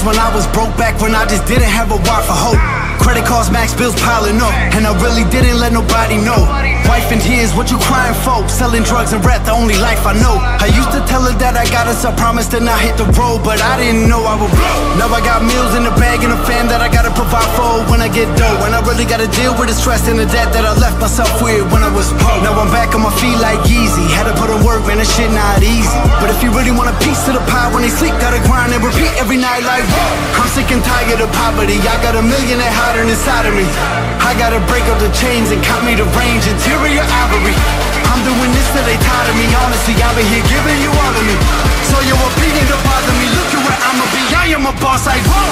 Times when I was broke, back when I just didn't have a why for hope. Credit cards, max bills piling up, and I really didn't let nobody know. Wife in tears, what you crying for? Selling drugs and rap, the only life I know. I used to tell her that I got us, I promised to not hit the road, but I didn't know I would blow. Now I got meals in the bag and a fam that I gotta provide for when I get dough. And I really gotta deal with the stress and the debt that I left myself with when I was broke. Now I'm back on my feet like easy. Had to put in work, man, that shit not easy. But if you really want a piece of the pie when they sleep, gotta grind and repeat every night like, whoa. I'm sick and tired of poverty. I got a million that hiding inside of me. I gotta break up the chains and cut me the range, interior ivory. I'm doing this till they tired of me. Honestly, I've been here giving you all of me. So your opinion don't bother me. Look at where I'ma be. I am a boss like whoa.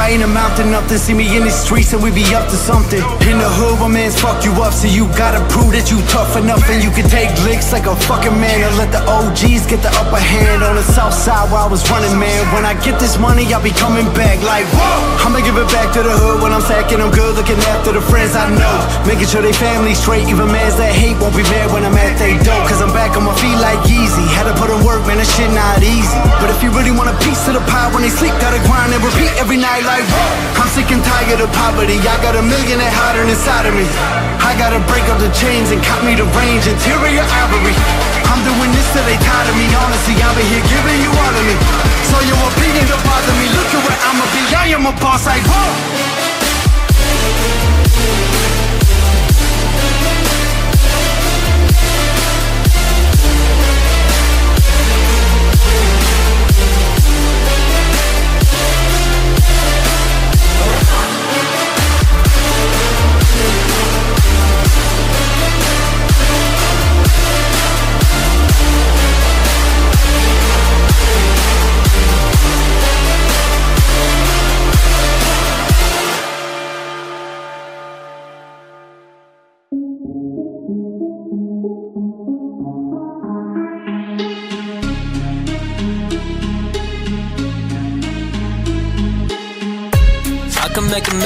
I ain't to nothing See me in the streets and we be up to something. In the hood where mans fuck you up So you gotta prove that you tough enough. And you can take licks like a fucking man And let the OGs get the upper hand On the south side where I was running man. When I get this money I'll be coming back like whoa! I'ma give it back to the hood when I'm sacking them good Looking after the friends I know. Making sure they family straight Even mans that hate won't be mad when I'm at they dope Cause I'm back on my feet like easy Had to put in work man that shit not easy. But if you really want a piece of the pie when they sleep Gotta grind and repeat every night like whoa I'm sick and tired of poverty. I got a million that hiding inside of me. I gotta break up the chains and cut me the range. Interior ivory. I'm doing this till they tired of me. Honestly, I've been here giving you all of me. So your opinion don't bother me. Look at where I'ma be. I am a boss like whoa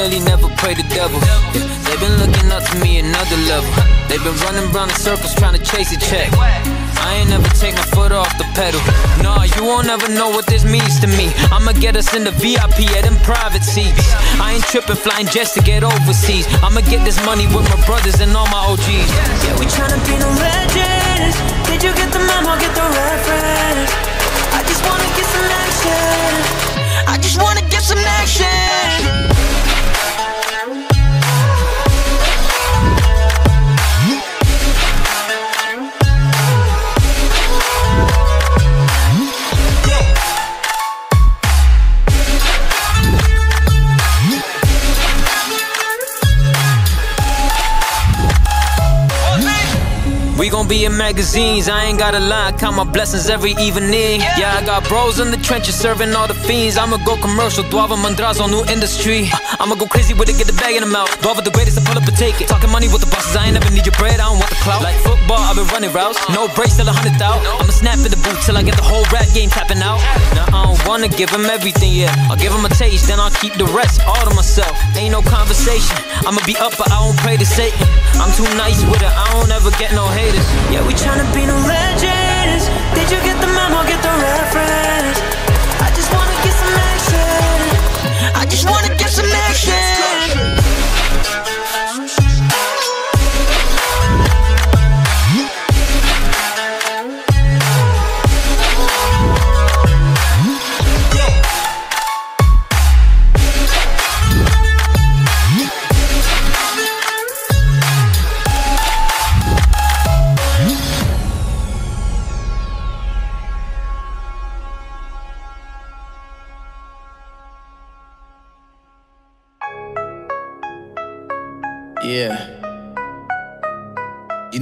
million, never pray the devil. They've been looking up to me another level. They've been running round in circles trying to chase a check. I ain't never take my foot off the pedal. Nah, you won't ever know what this means to me. I'ma get us in the VIP at them private seats. I ain't tripping, flying jets to get overseas. I'ma get this money with my brothers and all my OGs. Yeah, we tryna be no legends. Did you get the memo? Get the reference. I just wanna get some action. I just wanna get some action. Gon' be in magazines, I ain't gotta lie, count my blessings every evening. Yeah, I got bros in the trenches serving all the fiends. I'ma go commercial, Duava on new industry. I'ma go crazy with it, get the bag in the mouth. Duava the greatest, I pull up and take it. Talking money with the bosses, I ain't never need your bread, I don't want the clout. Like football, I've been running routes. No breaks till a hundred out. I'ma snap in the boot till I get the whole rap game tapping out. Now I don't wanna give him everything, yeah. I'll give him a taste, then I'll keep the rest all to myself. Ain't no conversation. I'ma be up, but I don't pray to Satan. I'm too nice with it, I don't ever get no haters. Yeah, we tryna be no legends. Did you get the memo? Get the reference. I just wanna get some action.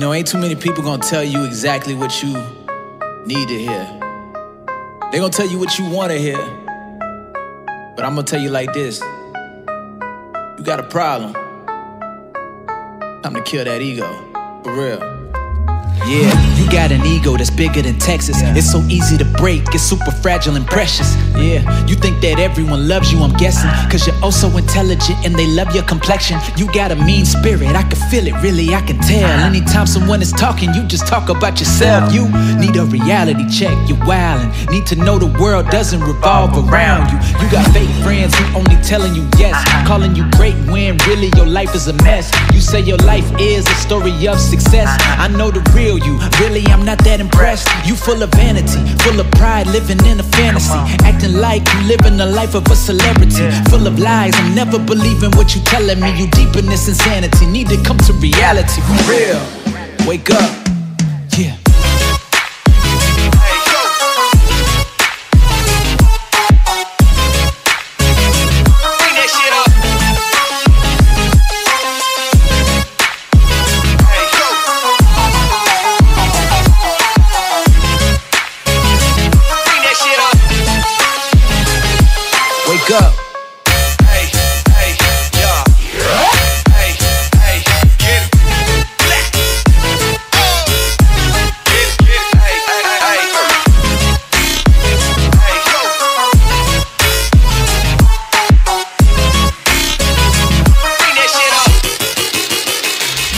Know, ain't too many people gonna tell you exactly what you need to hear. They gonna tell you what you wanna hear. But I'm gonna tell you like this. You got a problem. Time to kill that ego. For real. Yeah, you got an ego that's bigger than Texas. It's so easy to break, it's super fragile and precious. Yeah, you think that everyone loves you, I'm guessing. Ah. Cause you're oh so intelligent and they love your complexion. You got a mean spirit, I can feel it, really, I can tell. Ah. Anytime someone is talking, you just talk about yourself. You need a reality check, you're wildin'. Need to know the world doesn't revolve around you. You got fake friends who only telling you yes, ah. calling you great when really your life is a mess. You say your life is a story of success. I know the real you. Really, I'm not that impressed. You full of vanity, full of pride, living in a fantasy. Acting like you living the life of a celebrity. Full of lies, I'm never believing what you telling me. You deep in this insanity. Need to come to reality for real. Wake up.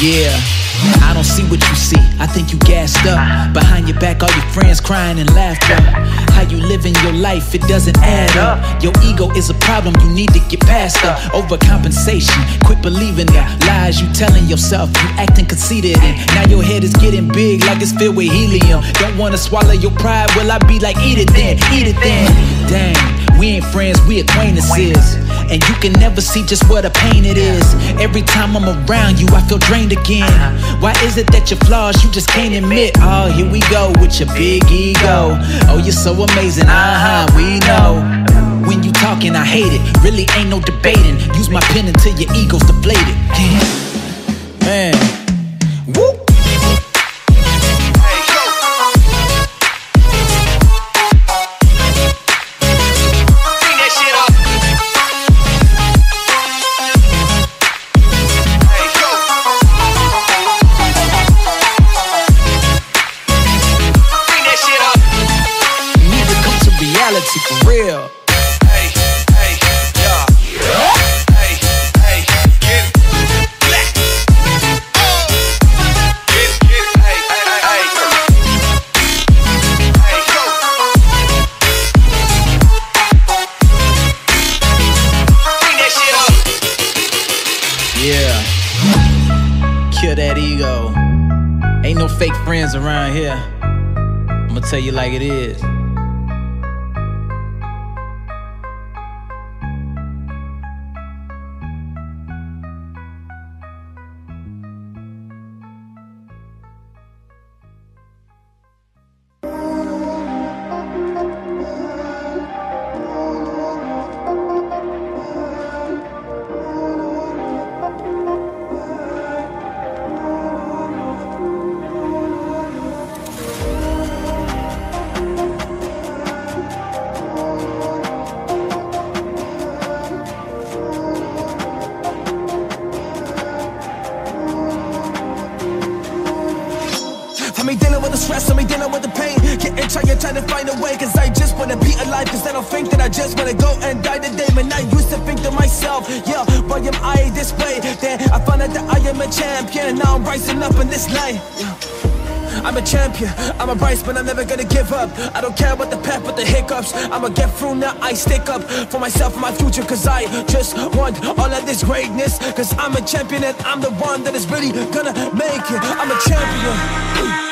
Yeah. I don't see what you see. I think you gassed up. Behind your back, all your friends crying and laughter. How you living your life, it doesn't add up. Your ego is a problem, you need to get past her. Overcompensation, quit believing the lies you telling yourself. You acting conceited, and now your head is getting big like it's filled with helium. Don't wanna swallow your pride, well, I be like, eat it then, eat it then. Dang, we ain't friends, we acquaintances. And you can never see just what a pain it is. Every time I'm around you, I feel drained again. Why is it that your flaws you just can't admit? Oh, here we go with your big ego. Oh, you're so amazing, uh huh, we know. When you talking, I hate it. Really ain't no debating. Use my pen until your ego's deflated. Yeah. Man. Around here. I'ma tell you like it is. A rise, but I'm never gonna give up. I don't care about the path, but the hiccups. I'ma get through now, I stick up for myself and my future, cause I just want all of this greatness. Cause I'm a champion and I'm the one that is really gonna make it. I'm a champion.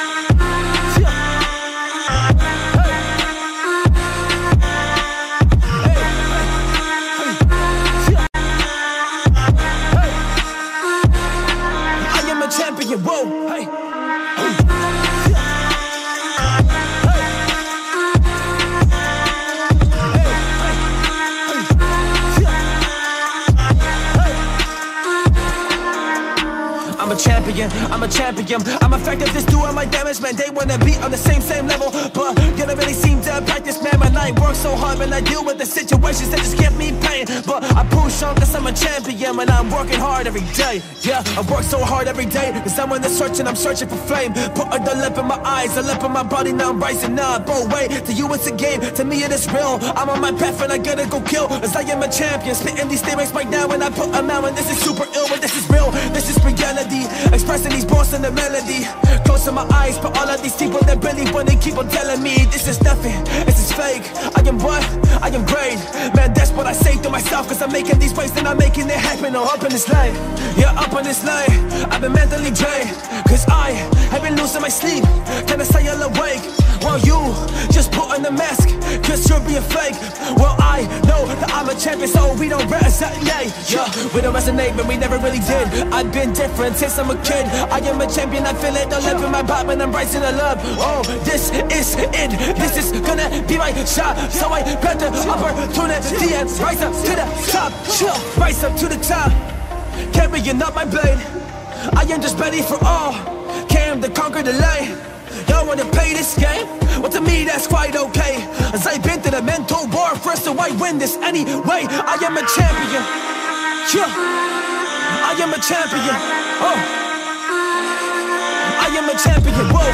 I'm a champion. I'm a champion. I'm effective, just doing my damage, man. They wanna be on the same, same level, but you don't really seem to practice, man. My I work so hard, man. I deal with the situations that just give me pain, but I push on cause I'm a champion, and I'm working hard every day. Yeah, I work so hard every day, cause I'm in the search and I'm searching for flame. Put the lip in my eyes, the lip in my body, now I'm rising up. Oh, wait, to you it's a game, to me it is real. I'm on my path and I gotta go kill, as I am a champion. Spitting these lyrics right now, and I put them out, and this is super ill, but this is real. This is reality, expressing these bars in the melody. Closing my eyes, but all of these people that really wanna keep on telling me this is nothing, this is fake. I am what? I am great. Man, that's what I say to myself, cause I'm making these waves and I'm making it happen. I'm up in this line, yeah, up in this line. I've been mentally drained, cause I have been losing my sleep. Can I stay all awake? While you just put on the mask, cause you're being fake. Well, I know that I'm a champion, so we don't resonate. Yeah, we don't resonate, but we never really did. I've been different since I'm a kid. I am a champion, I feel it, the love in my pop, and I'm rising to love. Oh, this is it. This is gonna be my shot. So I grab the opportunity and rise up to the top. Chill, rise up to the top. Carrying up my blade. I am just ready for all. Came to conquer the light. Y'all wanna play this game? Well, to me, that's quite okay. As I've been through the mental war first, so I win this anyway. I am a champion. Yeah. I am a champion. Oh. I am a champion. Whoa.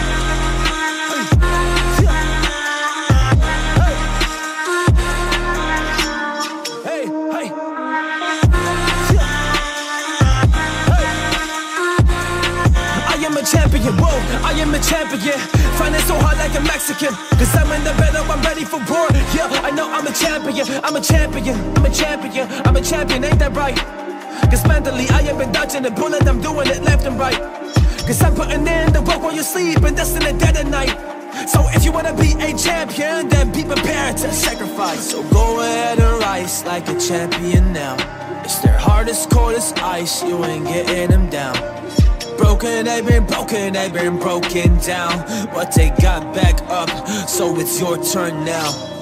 Hey, hey. I am a champion, whoa, I am a champion. Finding so hard like a Mexican. Cause I'm in the battle, I'm ready for war. Yeah, I know I'm a champion, I'm a champion, I'm a champion, I'm a champion, ain't that right? Cause mentally I have been dodging the bullet, I'm doing it left and right. Cause I'm putting in the work while you sleep, and that's in the dead of night. So if you wanna be a champion, then be prepared to sacrifice. So go ahead and rise like a champion now. It's their hardest, coldest ice, you ain't getting them down. Broken, they've been broken, they've been broken down. But they got back up, so it's your turn now.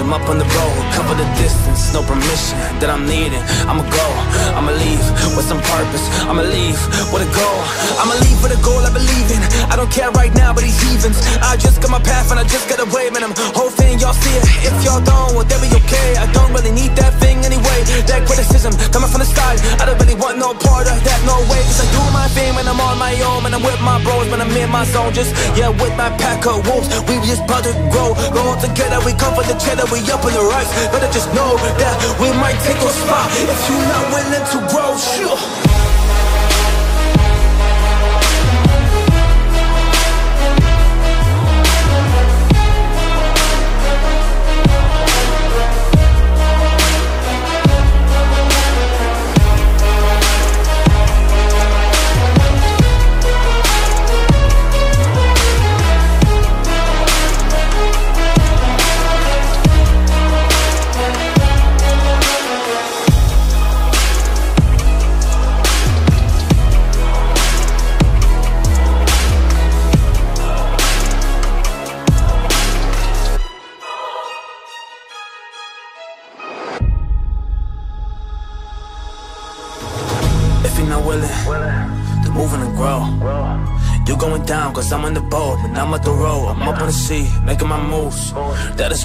In the march, I'm up on the I'm with my bros, when I'm in my zone. Just, yeah, with my pack of wolves. We just about to grow. All together, we come for the cheddar, we up in the rise. Better just know that we might take a spot if you not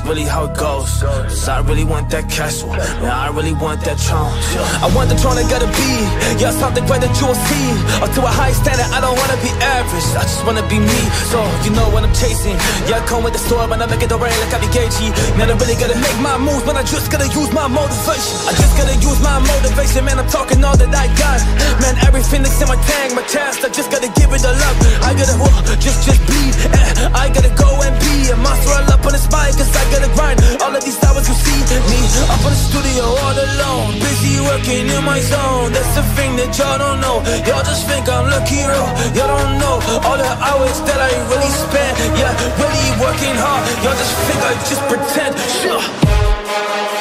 really how it goes. I really want that castle, and I really want that throne. I want the throne I gotta be, yeah, something great that you'll see. Up to a high standard, I don't wanna be average, I just wanna be me. So, you know what I'm chasing. Yeah, I come with the storm and I make it the rain like I be Gagey. Man, I really gotta make my moves, but I just gotta use my motivation. I just gotta use my motivation, man, I'm talking all that I got. Man, everything that's in my tank, my chest, I just gotta give it a love. I gotta whoa, just, just bleed. Eh, I gotta go and be a monster all up on the spine, cause I gotta grind. All of these hours you see me up in the studio all alone. Busy working in my zone. That's the thing that y'all don't know. Y'all just think I'm lucky Y'all don't know all the hours that I really spend Yeah, really working hard. Y'all just think I just pretend. Sure.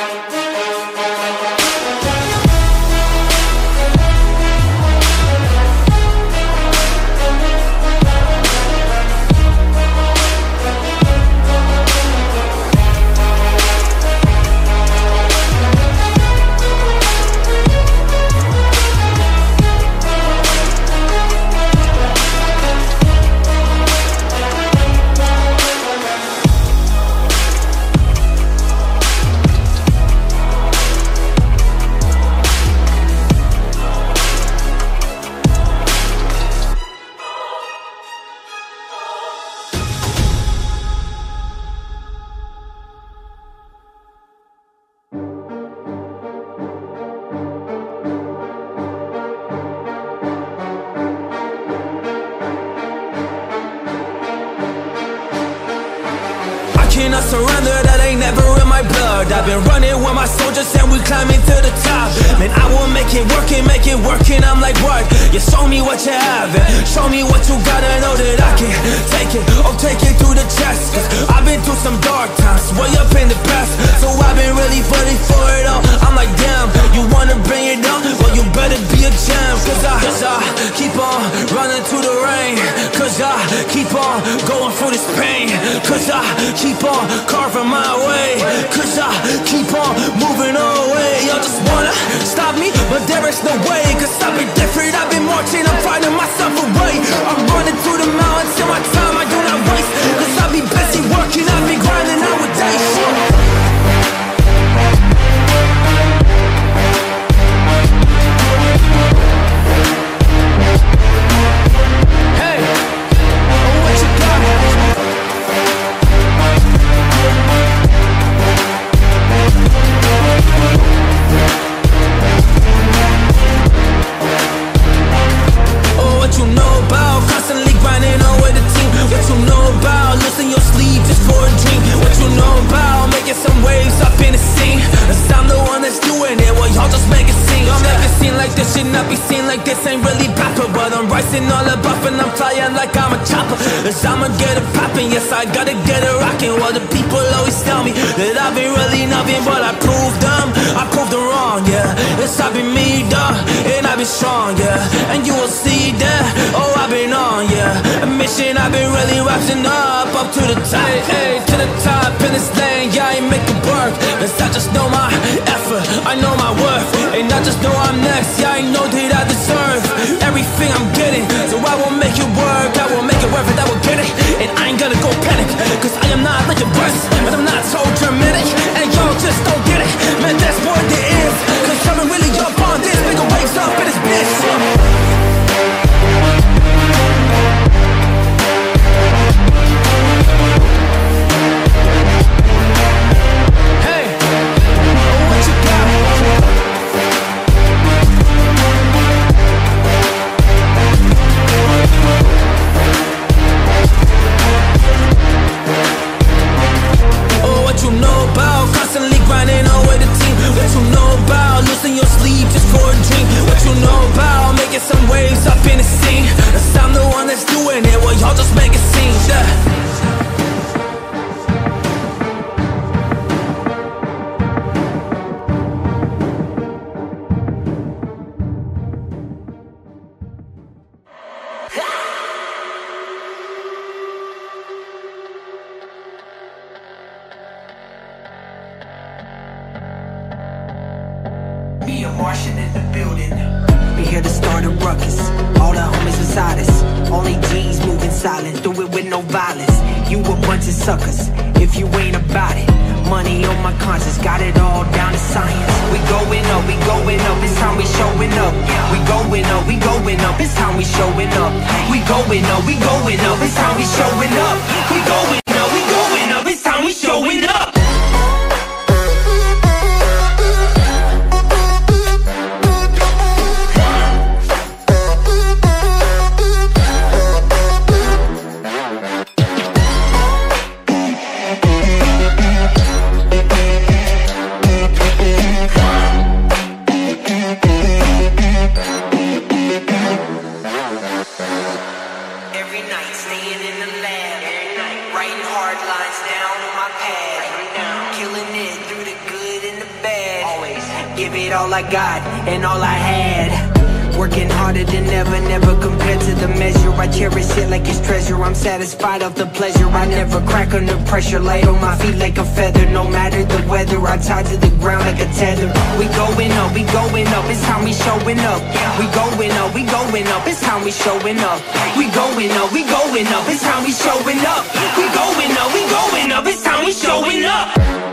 I got and all I had. Working harder than ever, never compared to the measure. I cherish it like it's treasure, I'm satisfied of the pleasure. I never crack under pressure, light on my feet like a feather. No matter the weather, I tie tied to the ground like a tether. We going up, we going up, it's time we showing up. We going up, we going up, it's time we showing up. We going up, we going up, it's time we showing up. We going up, we going up, it's time we showing up.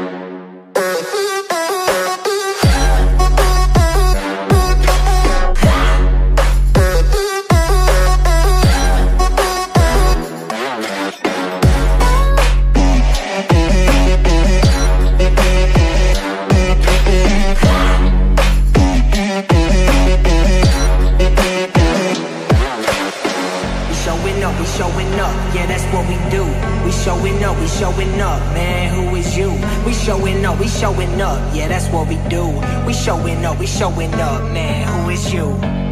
showing up, yeah, that's what we do. We showing up, we showing up, man. Who is you?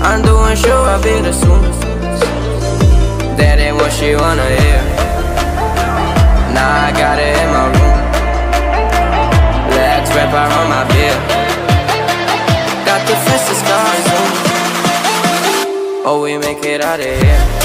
I'm doing sure I'll be there soon. That ain't what she wanna hear. Now I got it in my room. Legs wrap around my beard. Got the fist of scars on. Oh, we make it out of here.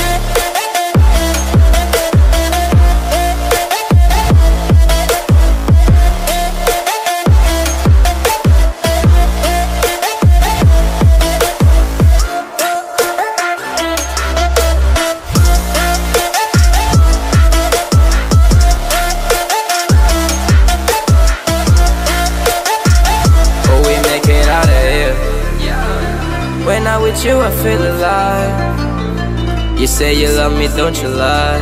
You, I feel alive. You say you love me, don't you lie?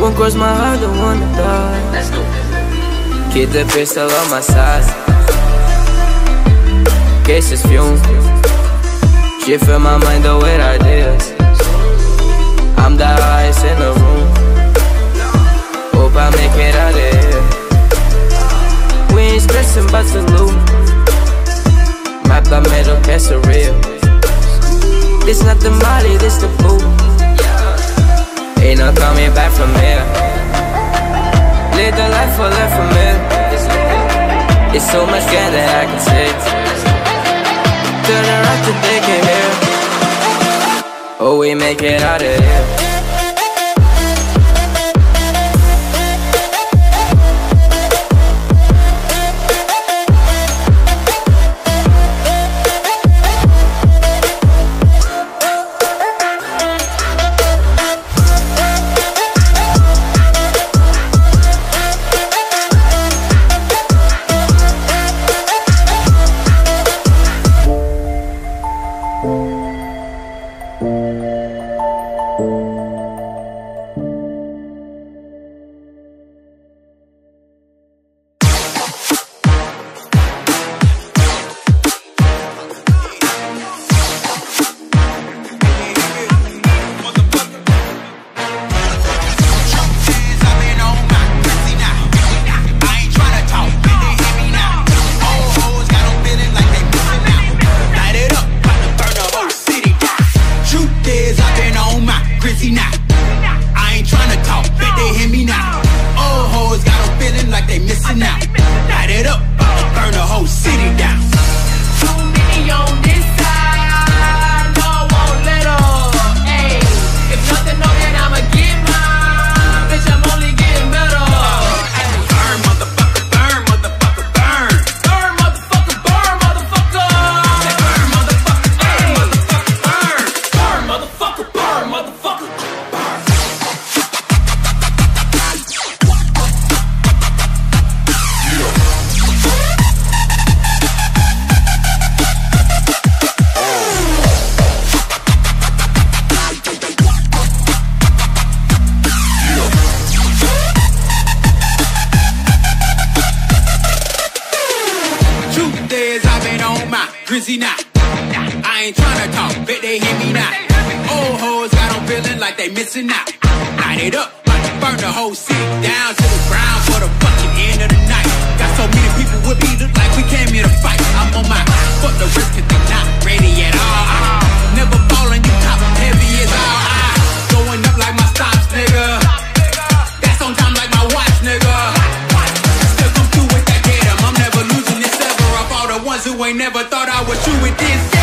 Won't cross my heart, don't wanna die. Keep the pistol on my side. Cases fume. She fill my mind though with ideas. I'm the highest in the room. Hope I make it out of here. We ain't stressing but to lose. Map the middle, that's the real. This not the Molly, this the boo. Ain't no coming back from here. Live the life for left from here. It's so much gain that I can take. Turn around to they can hear. Oh, we make it out of here. On now. I ain't tryna talk, bet they hear me now. Old hoes got them feeling like they missing out. Light it up, about to burn the whole city down to the ground for the fucking end of the night. Got so many people with me, look like we came here to fight. I'm on my fuck the risk, cause they not ready at all. Never falling, you top heavy as all. I going up like my stops, nigga. That's on time like my watch, nigga. Still come through with that gator. I'm never losing this ever. Of all the ones who ain't never thought you was true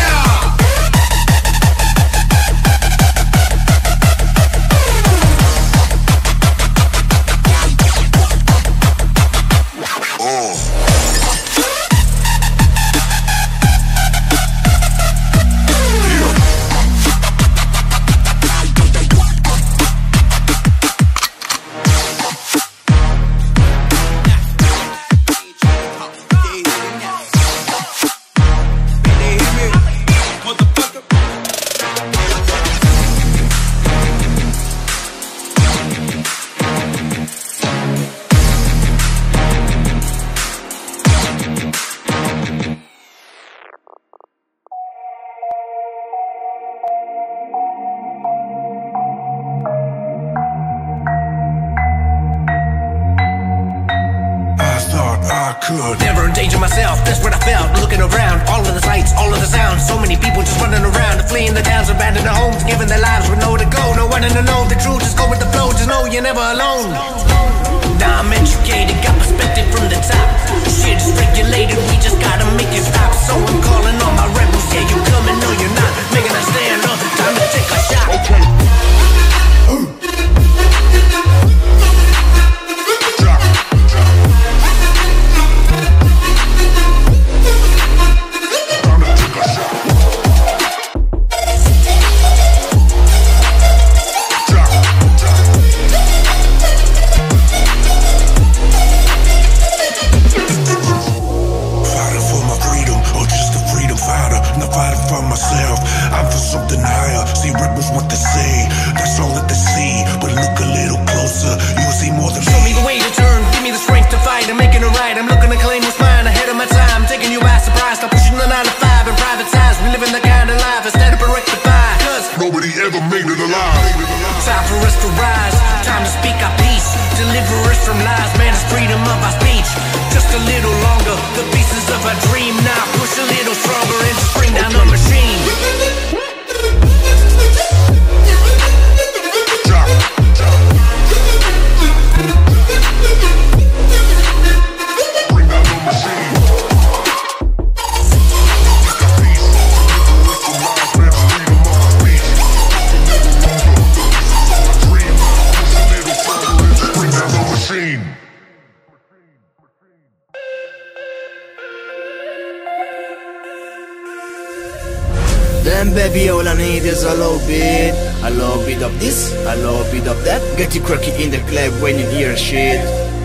Then baby all I need is a little bit A little bit of this, a little bit of that. Get you croaky in the club when you hear shit.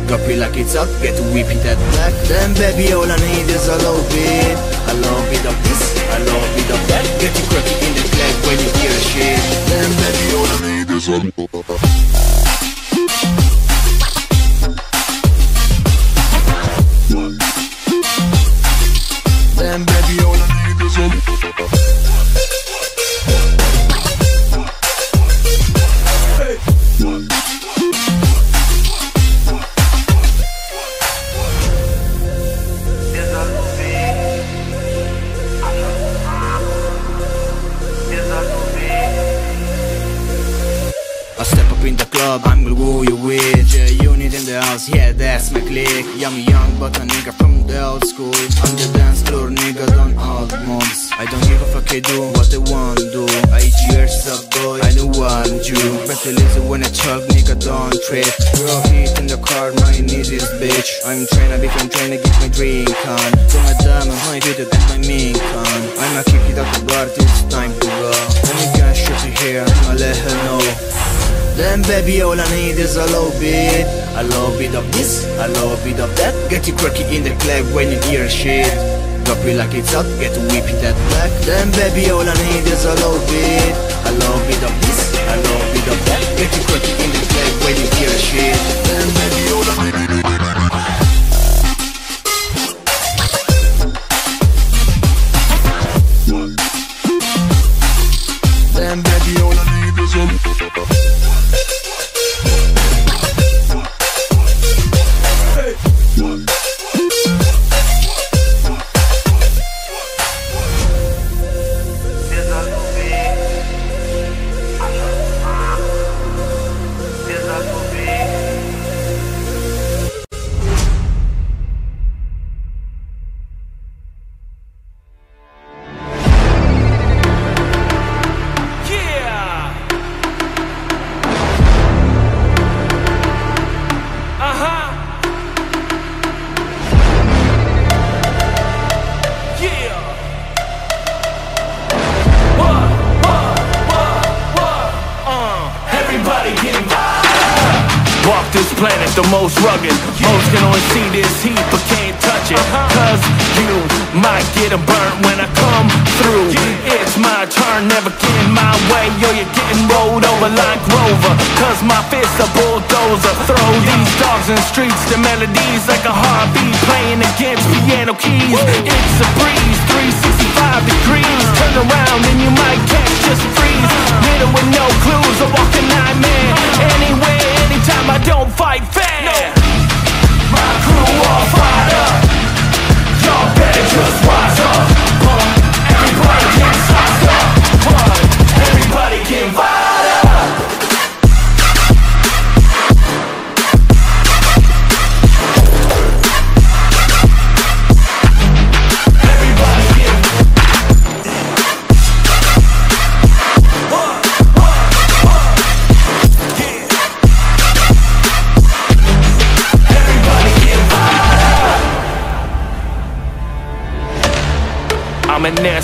It like it's hot, get to whip it at back. Then baby all I need is a little bit A little bit of this, a little bit of that. Get you croaky in the club when you hear shit. Then baby all I need is a Then baby I'm young, but a nigga from the old school. On the dance floor, nigga, don't hold mobs. I don't give a fuck, I do what they want to do. I eat years up, boy, I don't want you Better listen when I talk, nigga, don't trip. Girl, heat in the car, my need this bitch. I'm trying to become trying to get my drink on. Do my diamond, my video, that's my mink on. I'ma kick it out the bar, it's time to go. Let me get shit to here, I'ma let her know then baby all I need is a little bit. A little bit of this, a little bit of that. Get you croaky in the club when you hear shit. Drop it like it's hot, get to whip it at back Then baby all I need is a little bit. A little bit of this, a little bit of that. Get you croaky in the club when you hear shit. Then baby all I need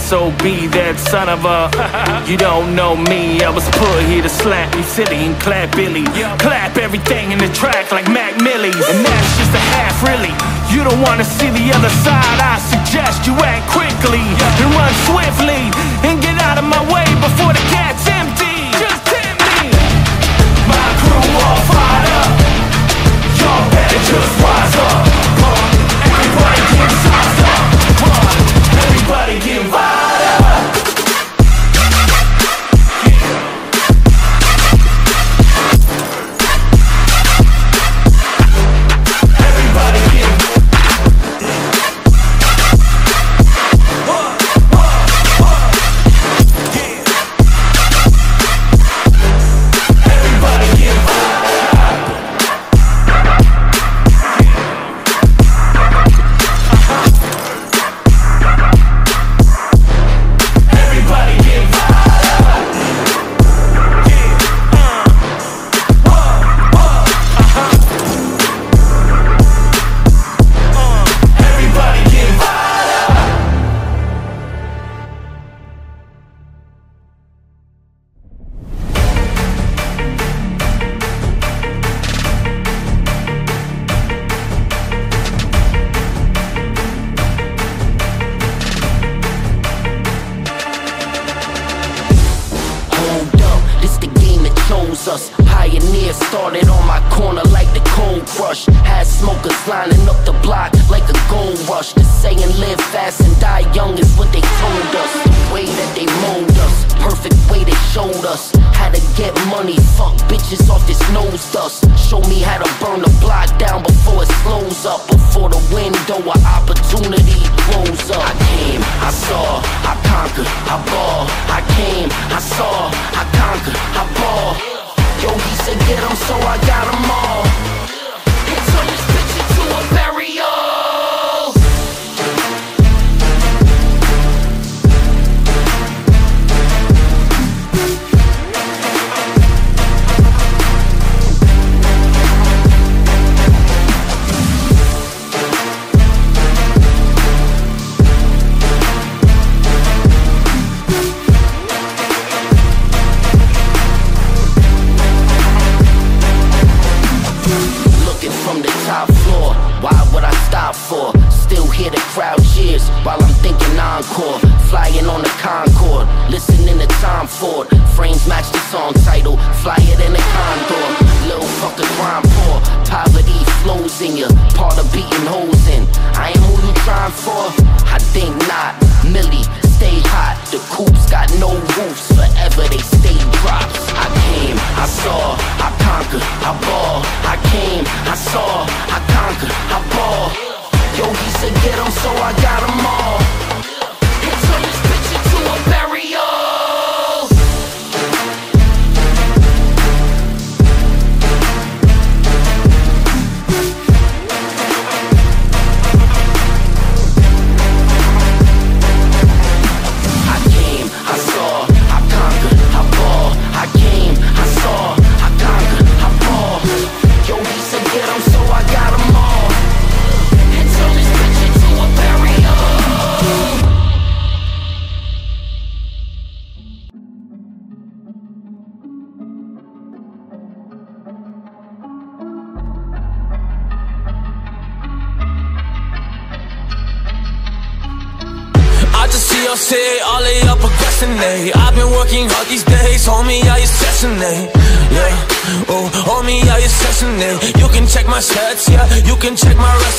SOB, that son of a. you don't know me, I was put here to slap you silly and clap Billy. Clap everything in the track like Mac Millie's. And that's just a half, really. You don't wanna see the other side, I suggest you act quickly and run swiftly and get out of my way before the cat's empty. Just hit me. My crew all fired up. Y'all better just wise up. Everybody get sized up. Everybody get fired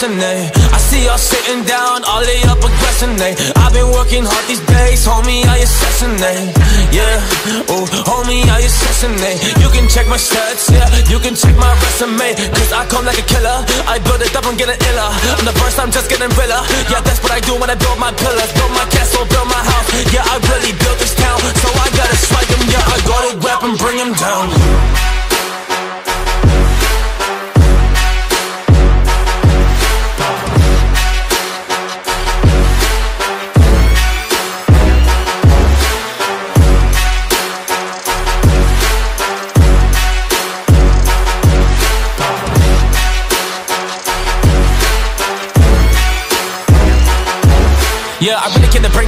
resume. I see y'all sitting down, all the up progressing, eh? I've been working hard these days, homie, I you session, eh? Yeah, oh, homie, I eh? You can check my stats, yeah, you can check my resume. Cause I come like a killer, I build it up, I'm getting iller. I'm the first time I'm just getting realer. Yeah, that's what I do when I build my pillars, build my castle, build my house. Yeah, I really built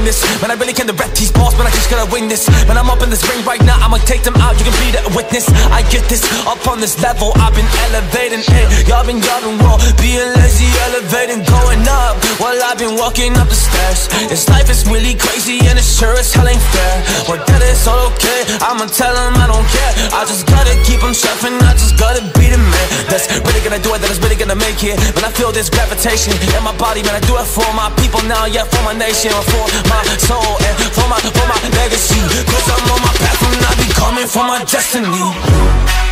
this. Man, I really can't balls, but I just gotta wing this. Man, I'm up in this ring right now, I'ma take them out. You can be the witness. I get this up on this level. I've been elevating it. Y'all been, y'all raw. Being lazy, elevating, going up. While I've been walking up the stairs. This life is really crazy, and it sure as hell ain't fair. But that is all okay. I'ma tell them I don't care. I just gotta keep them shuffling. I just gotta be the man. That's really gonna do it, that is really gonna make it. When I feel this gravitation in my body, man, I do it for my people now, yeah, for my nation, for my soul, and for my for my legacy. Cause I'm on my path and I be coming for my destiny.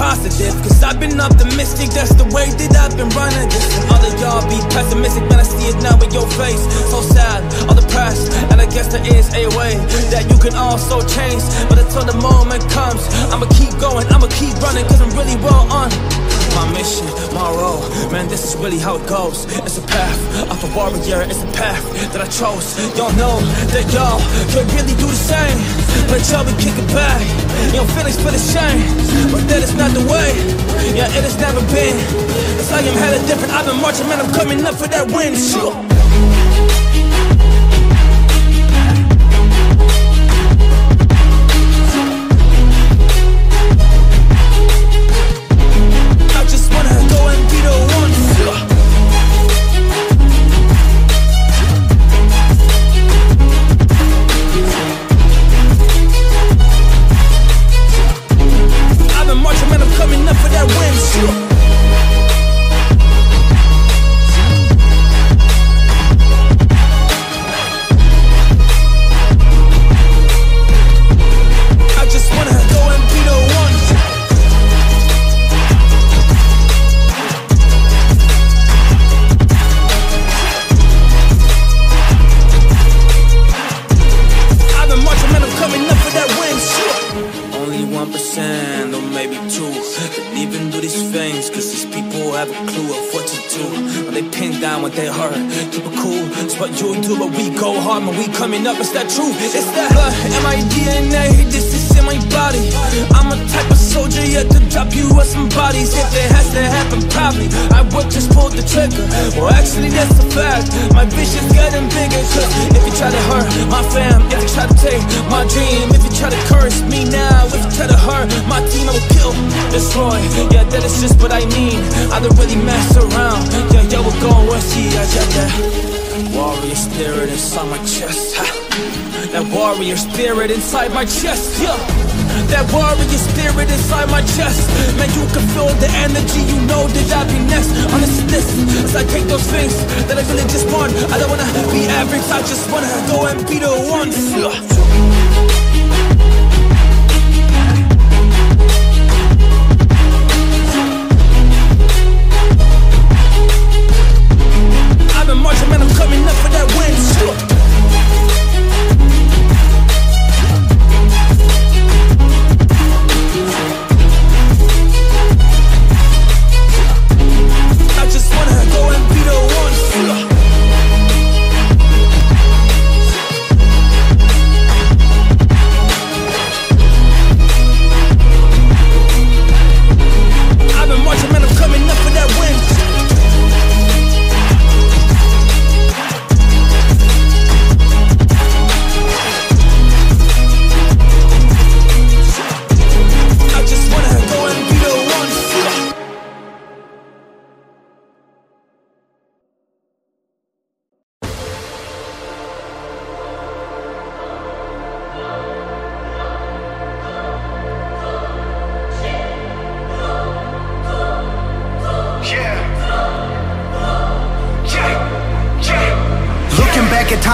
positive Cause I've been optimistic, that's the way that I've been running. This And all of y'all be pessimistic, man I see it now in your face. So sad, all depressed, and I guess there is a way That you can also change, but until the moment comes I'ma keep going, I'ma keep running cause I'm really well on. My mission, my role, man, this is really how it goes. It's a path of a warrior, it's a path that I chose. Y'all know that y'all could really do the same, but y'all be kicking back. Your feelings feel the shame, but that is not the way. Yeah, it has never been. It's like I'm headed different. I've been marching, man, I'm coming up for that win. Sure. coming up, it's that truth, it's that blood in my DNA, this is in my body. I'm a type of soldier yet to drop you or some bodies. If it has to happen, probably, I would just pull the trigger. Well actually that's a fact, my vision's getting bigger Cause if you try to hurt my fam, if you try to take my dream If you try to curse me now, if you try to hurt my team, I will kill, destroy. Yeah, that is just what I mean, I don't really mess around. Yeah, yeah, we're going where she at, yeah, yeah hear spirit inside my chest. Ha. That warrior spirit inside my chest, yeah. That warrior spirit inside my chest. Man, you can feel the energy, you know that I be next. Honestly, this as I take those things that I really just want. I don't wanna be average, I just wanna go and be the one. Yeah.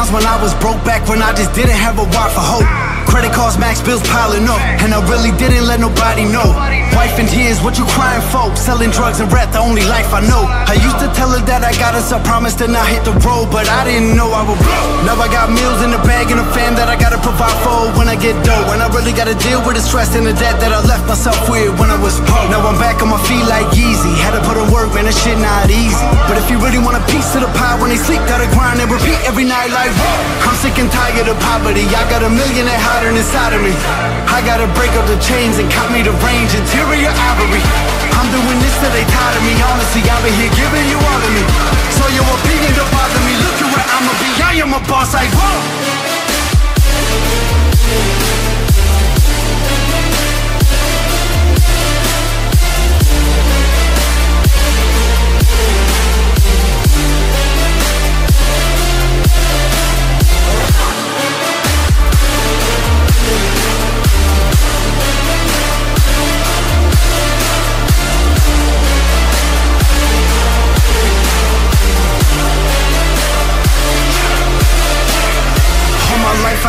Times when I was broke back when I just didn't have a why for hope. Credit cards, max bills piling up, and I really didn't let nobody know. Wife in tears, what you crying for? Selling drugs and rap, the only life I know. I used to tell her that I got us, I promised to not hit the road, but I didn't know I would blow. Now I got meals in the bag and a fam that I gotta provide for when I get dough. And I really gotta deal with the stress and the debt that I left myself with when I was broke. Now I'm back on my feet like easy. Had to put in work, man, that shit not easy. But if you really want a piece of the pie when they sleep, gotta grind and repeat every night like. I'm sick and tired of poverty. I got a million that hiding inside of me. I gotta break up the chains and cut me the range, interior ivory. I'm doing this till they tired of me. Honestly, I've been here giving you all of me. So your opinion don't bother me. Look at where I'ma be. I am a boss I whoa.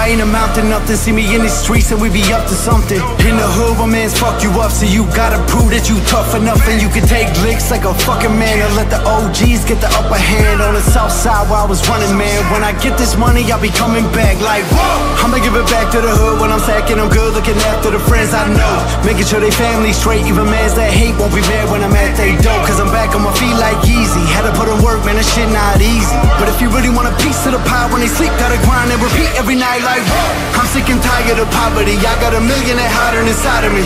I ain't amount to nothing See me in the streets and we be up to something. In the hood where mans fuck you up So you gotta prove that you tough enough. And you can take licks like a fucking man. And let the OGs get the upper hand On the south side where I was running man. When I get this money I'll be coming back like whoa! I'ma give it back to the hood when I'm stacking I'm good looking after the friends I know. Making sure they family straight Even mans that hate won't be mad when I'm at they dope Cause I'm back on my feet like easy Had to put in work man that shit not easy. But if you really want a piece of the pie when they sleep Gotta grind and repeat every night like whoa I'm sick and tired of poverty. I got a million that hiding inside of me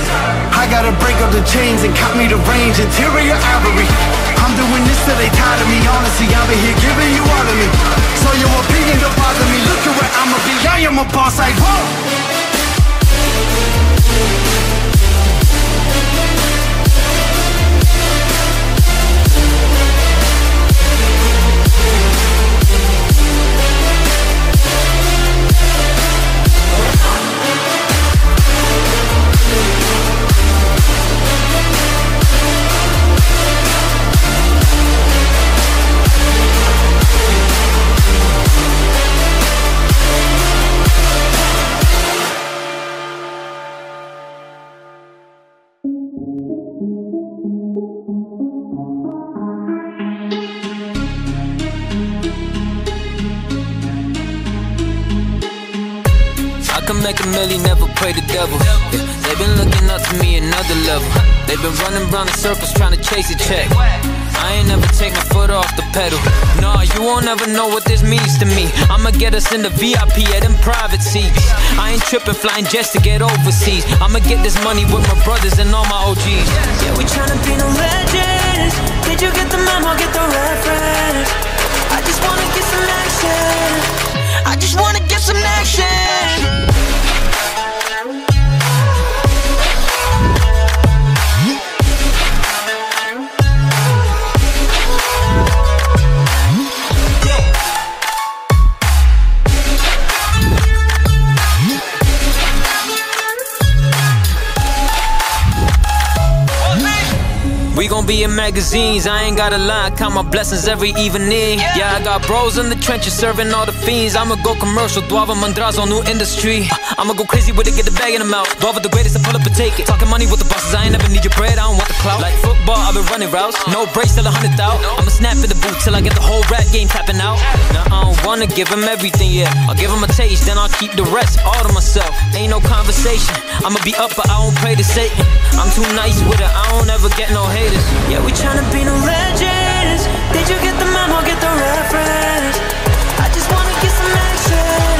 I gotta break up the chains and cut me the range. Interior ivory. I'm doing this till they tired of me. Honestly, I've been here giving you all of me. So your opinion don't bother me. Look at where I'ma be. I am a boss. I whoa pray the devil. Yeah, they've been looking up to me another level. They've been running round in circles trying to chase a check. I ain't never take my foot off the pedal. Nah, you won't ever know what this means to me. I'ma get us in the VIP at them private seats. I ain't tripping, flying jets to get overseas. I'ma get this money with my brothers and all my OGs. Yeah, we tryna be no legends. Did you get the memo? Get the reference? I just wanna get some action. I just wanna get some action. Gon' be in magazines, I ain't gotta lie, count my blessings every evening. Yeah, I got bros in the trenches serving all the fiends. I'ma go commercial, Duava Mandrazo, new industry. Uh, I'ma go crazy with it, get the bag in the mouth. Duava the greatest, I pull up and take it. Talking money with the bosses, I ain't never need your bread, I don't want the clout. Like football, I've been running routes. No brace till a hundred. I'ma snap in the boot till I get the whole rap game tapping out. Now I don't wanna give him everything, yeah. I'll give him a taste, then I'll keep the rest all to myself. Ain't no conversation. I'ma be up, but I won't pray to Satan. I'm too nice with it, I don't ever get no haters. Yeah, we tryna be no legends. Did you get the memo? Get the reference? I just wanna get some action.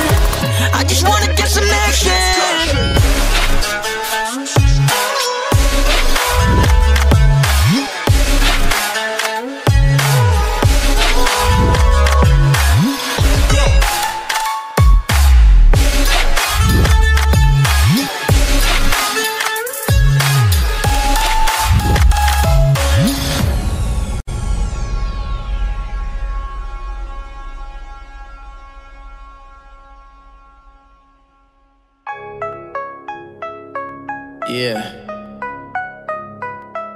I just wanna get some action. Yeah.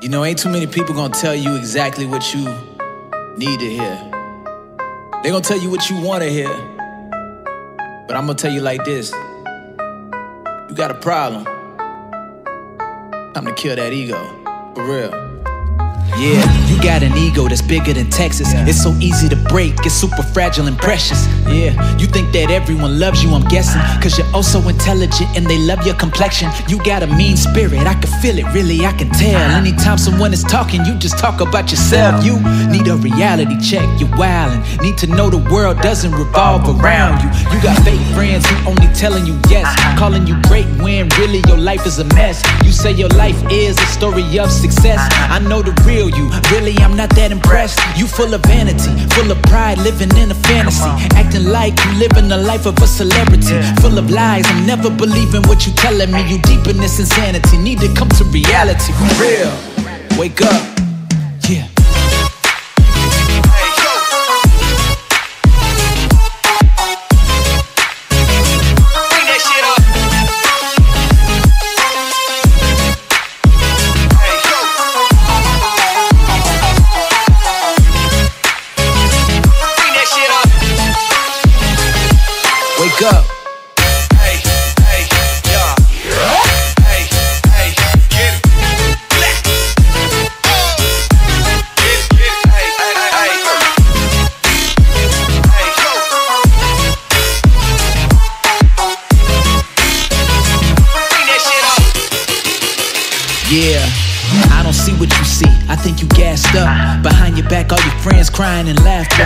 You know, ain't too many people gonna tell you exactly what you need to hear. They gonna tell you what you wanna hear. But I'm gonna tell you like this. You got a problem. Time to kill that ego. For real. Yeah, you got an ego that's bigger than Texas. It's so easy to break, it's super fragile and precious. Yeah, you think that everyone loves you, I'm guessing. Ah. Cause you're oh so intelligent and they love your complexion. You got a mean spirit, I can feel it, really, I can tell. Ah. Anytime someone is talking, you just talk about yourself. You need a reality check, you're wildin'. Need to know the world doesn't revolve around you. You got fake friends who only telling you yes, ah. calling you great when really your life is a mess. You say your life is a story of success. I know the real you, really, I'm not that impressed. You full of vanity, full of pride, living in a fantasy. Acting like you living the life of a celebrity. Full of lies, I'm never believing what you telling me. You deep in this insanity, need to come to reality. For real, wake up, see what you see. I think you gassed up. Behind your back, all your friends crying and laughter.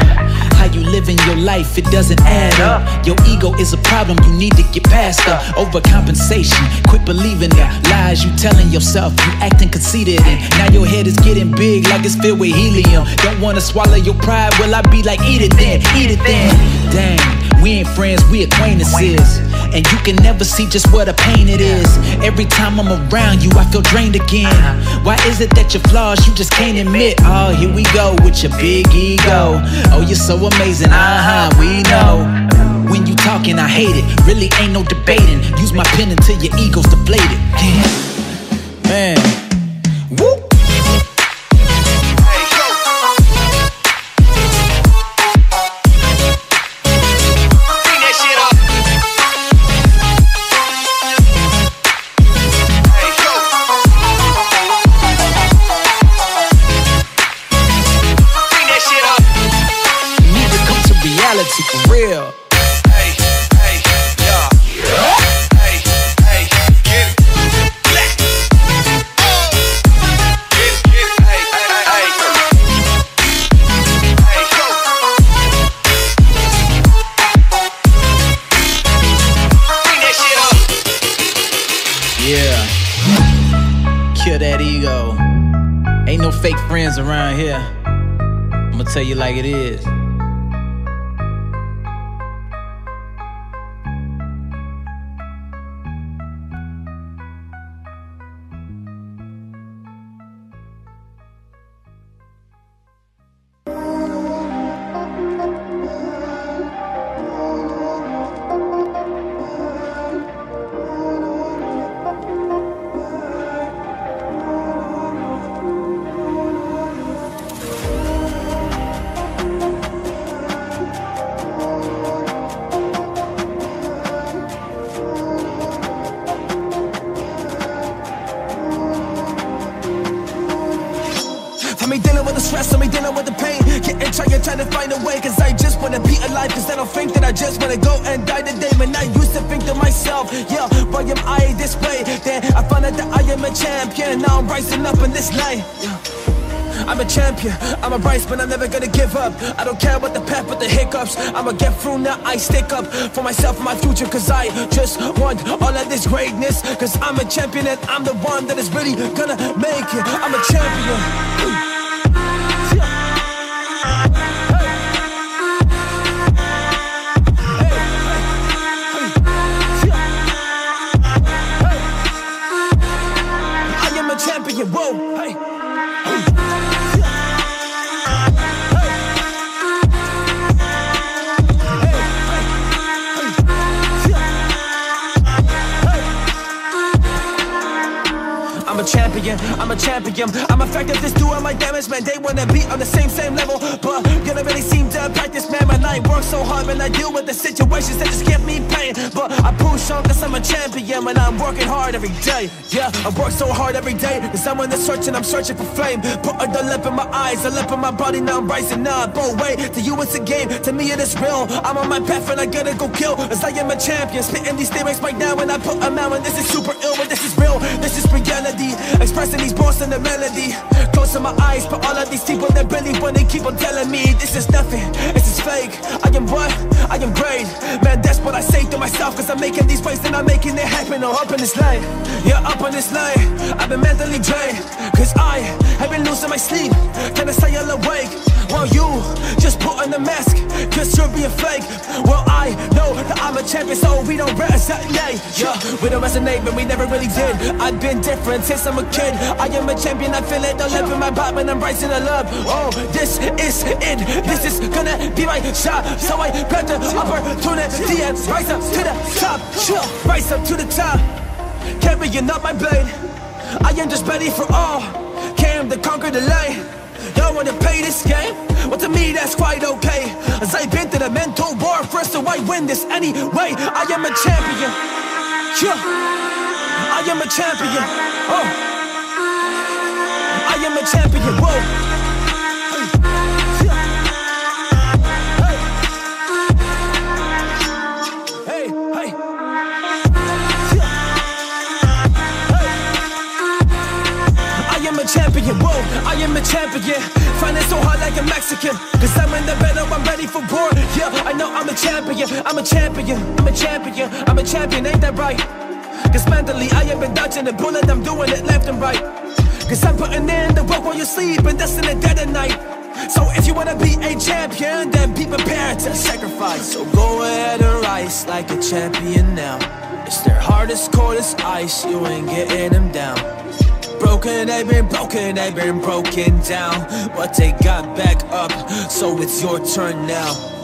How you living your life, it doesn't add up. Your ego is a problem you need to get past. The overcompensation. Quit believing the lies you telling yourself. You acting conceited, and now your head is getting big like it's filled with helium. Don't wanna swallow your pride? Well, I be like, eat it then, eat it then. Dang, we ain't friends, we acquaintances. And you can never see just what a pain it is. Every time I'm around you, I feel drained again. Why is it that your flaws you just can't admit? Oh, here we go with your big ego. Oh, you're so amazing, uh huh, we know. When you talking, I hate it. Really ain't no debating. Use my pen until your ego's deflated. Yeah. Man. Friends around here. I'ma tell you like it is. Rise, but I'm never gonna give up. I don't care about the path, but the hiccups. I'ma get through now, I stick up for myself and my future, cause I just want all of this greatness. Cause I'm a champion and I'm the one that is really gonna make it. I'm a champion. I'm a champion, I'm a champion. I'm effective, just doing my damage, man. They wanna be on the same, same level. But don't really seem to practice, man. My I work so hard, man. I deal with the situations that just give me pain. But I push on, cause I'm a champion, man. I'm working hard every day. Yeah, I work so hard every day. Cause I'm on the searching, I'm searching for flame. Put a lip in my eyes, a lip in my body, now I'm rising up. Oh, wait, to you it's a game, to me it is real. I'm on my path and I gotta go kill. Cause I am a champion, spitting these lyrics right now. And I put them out, and this is super ill, and this is real. This is reality. Expressing these bars in the melody. Closing my eyes, but all of these people that really wanna keep on telling me this is nothing, this is fake. I am what? I am great. Man, that's what I say to myself, cause I'm making these plays and I'm making it happen. I'm up in this line, yeah, up on this line. I've been mentally drained, cause I have been losing my sleep. Can I stay all awake? While you just put on the mask, cause you're being fake. Well, I know that I'm a champion, so we don't resonate. Yeah, we don't resonate, but we never really did. I've been different since I'm a kid. I am a champion, I feel it all up in my body when I'm rising to love. Oh, this is it. This is gonna be my shot. So I grab the opportunity and rise up to the top. Chill, rise up to the top. Carrying up my blade. I am just ready for all. Came to conquer the light. Y'all wanna play this game? Well, to me, that's quite okay. As I've been through the mental war first, so I win this anyway. I am a champion. Yeah. I am a champion. Oh. I am a champion. Whoa. Whoa, I am a champion. Finding so hard like a Mexican. Cause I'm in the battle, oh, I'm ready for war. Yeah, I know I'm a champion, I'm a champion, I'm a champion, I'm a champion, ain't that right? Cause mentally I have been dodging the bullet, I'm doing it left and right. Cause I'm putting in the work while you sleep, and that's in the dead of night. So if you wanna be a champion, then be prepared to sacrifice. So go ahead and rise like a champion now. It's their hardest, coldest ice, you ain't getting them down. Broken, they've been broken, they've been broken down. But they got back up, so it's your turn now.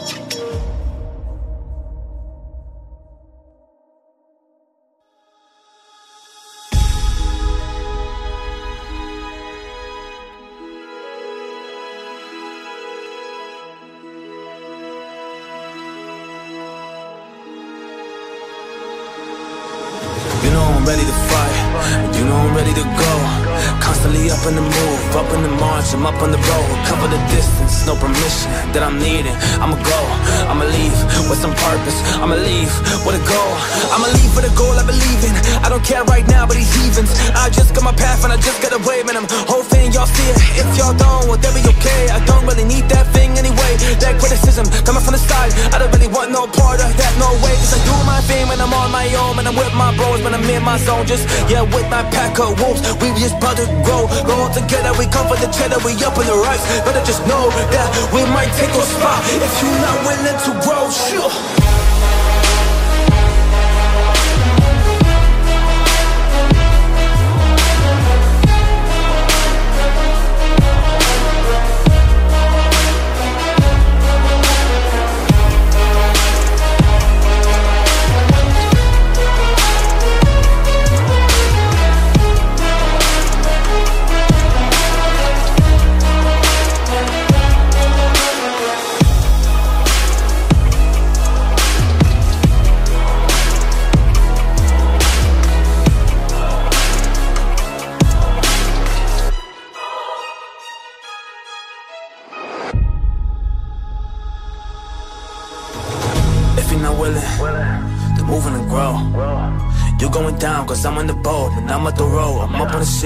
And I'm with my bros when I'm in my zone. Just, yeah, with my pack of wolves, we just about to grow. Grow together, we come for the cheddar, we up in the rise. Better just know that we might take a spot if you're not willing to grow, sure.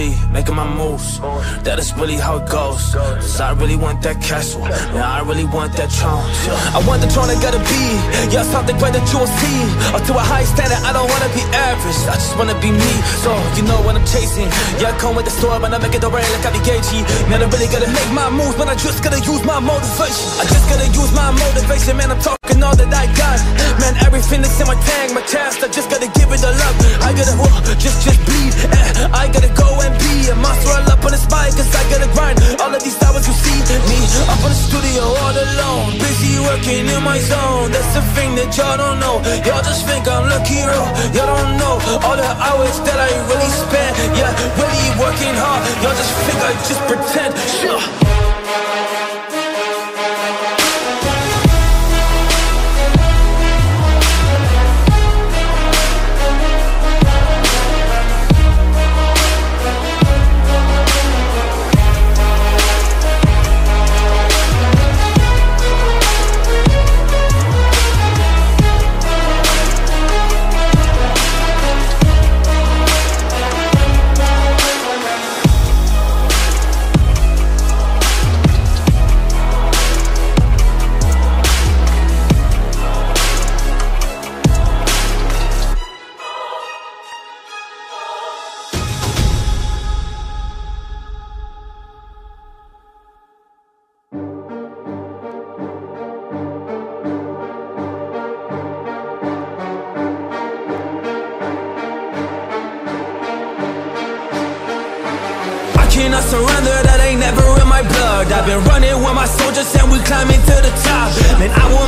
Making my moves. That is really how it goes. Cause I really want that castle, yeah, I really want that throne. I want the throne I gotta be, yeah, something great that you will see. Up to a high standard, I don't wanna be average, I just wanna be me. So, you know what I'm chasing. Yeah, I come with the storm, and I make it the rain like I be Gagey. Man, I really gotta make my moves, but I just gotta use my motivation. I just gotta use my motivation, man, I'm talking all that I got. Man, everything that's in my tank, my chest, I just gotta give it a love. I gotta whoa, just just bleed. Eh, I gotta go and be a monster all up on the spine, cause I gotta grind. All of these hours you see me up on the studio all alone, busy working in my zone. That's the thing that y'all don't know. Y'all just think I'm lucky, bro. Y'all don't know all the hours that I really spend. Yeah, really working hard. Y'all just think I just pretend. Sure.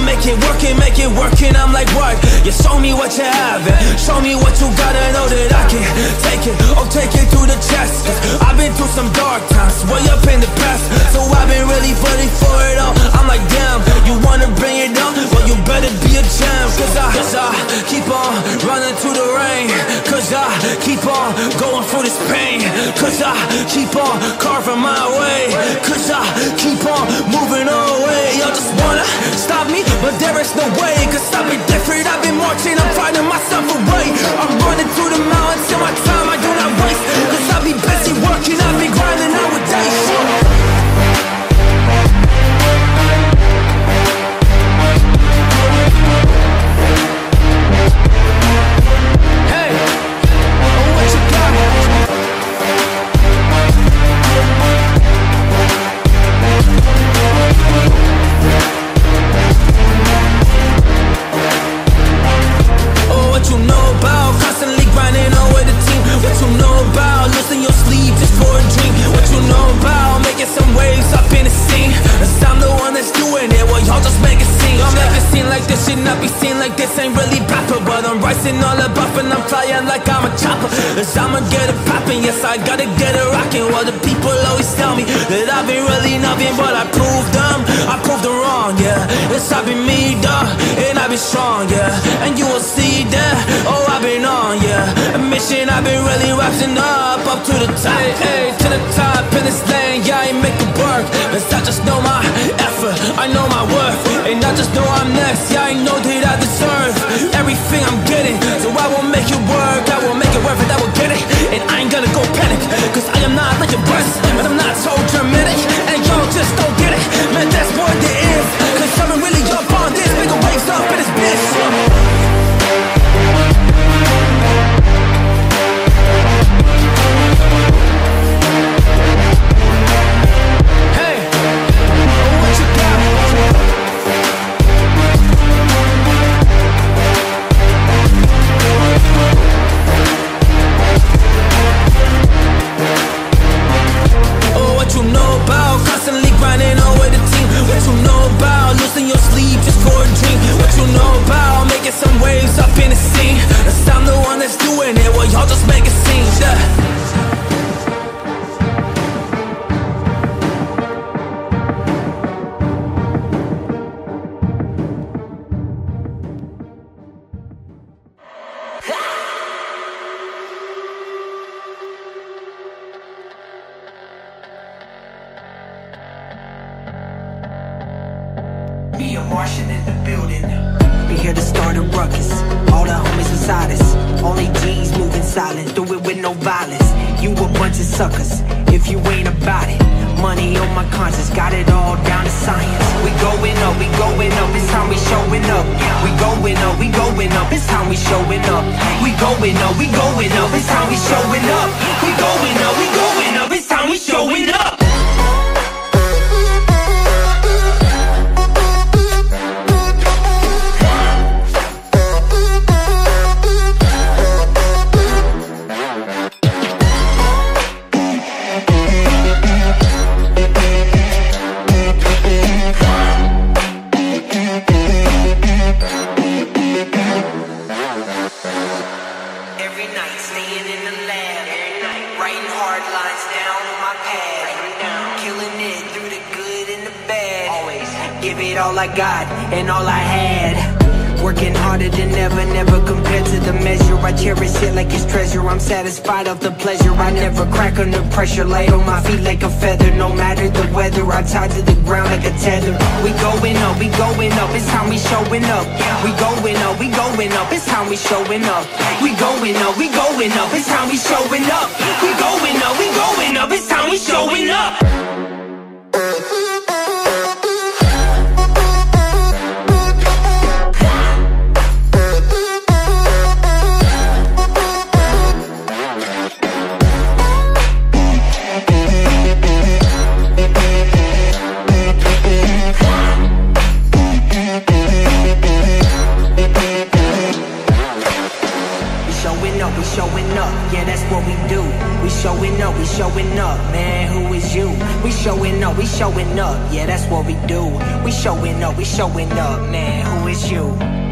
Make it work and make it work and I'm like, what? You show me what you have and show me what you gotta know that I can take it. Oh, take it to the chest Cause I've been through some dark times, way up in the past. So I've been really funny for it all. I'm like, damn, you wanna bring it up? Well, you better be a champ Cause I, cause I keep on running through the rain Cause I keep on going through this pain Cause I keep on carving my way Cause I keep on moving away. Y'all just wanna stop me, but there is no way Cause I've been different, I've been marching, I'm fighting myself away I'm running through the mountains till my time all I had. Working harder than ever, never compared to the measure. I cherish it like it's treasure, I'm satisfied of the pleasure. I never crack under pressure, light on my feet like a feather. No matter the weather, I'm tied to the ground like a tether. We going up, we going up, it's time we showing up. We going up, we going up, it's time we showing up. We going up, we going up, it's time we showing up. We going up, we going up, it's time we showing up. showing up, yeah, that's what we do. We showing up, we showing up, man. Who is you?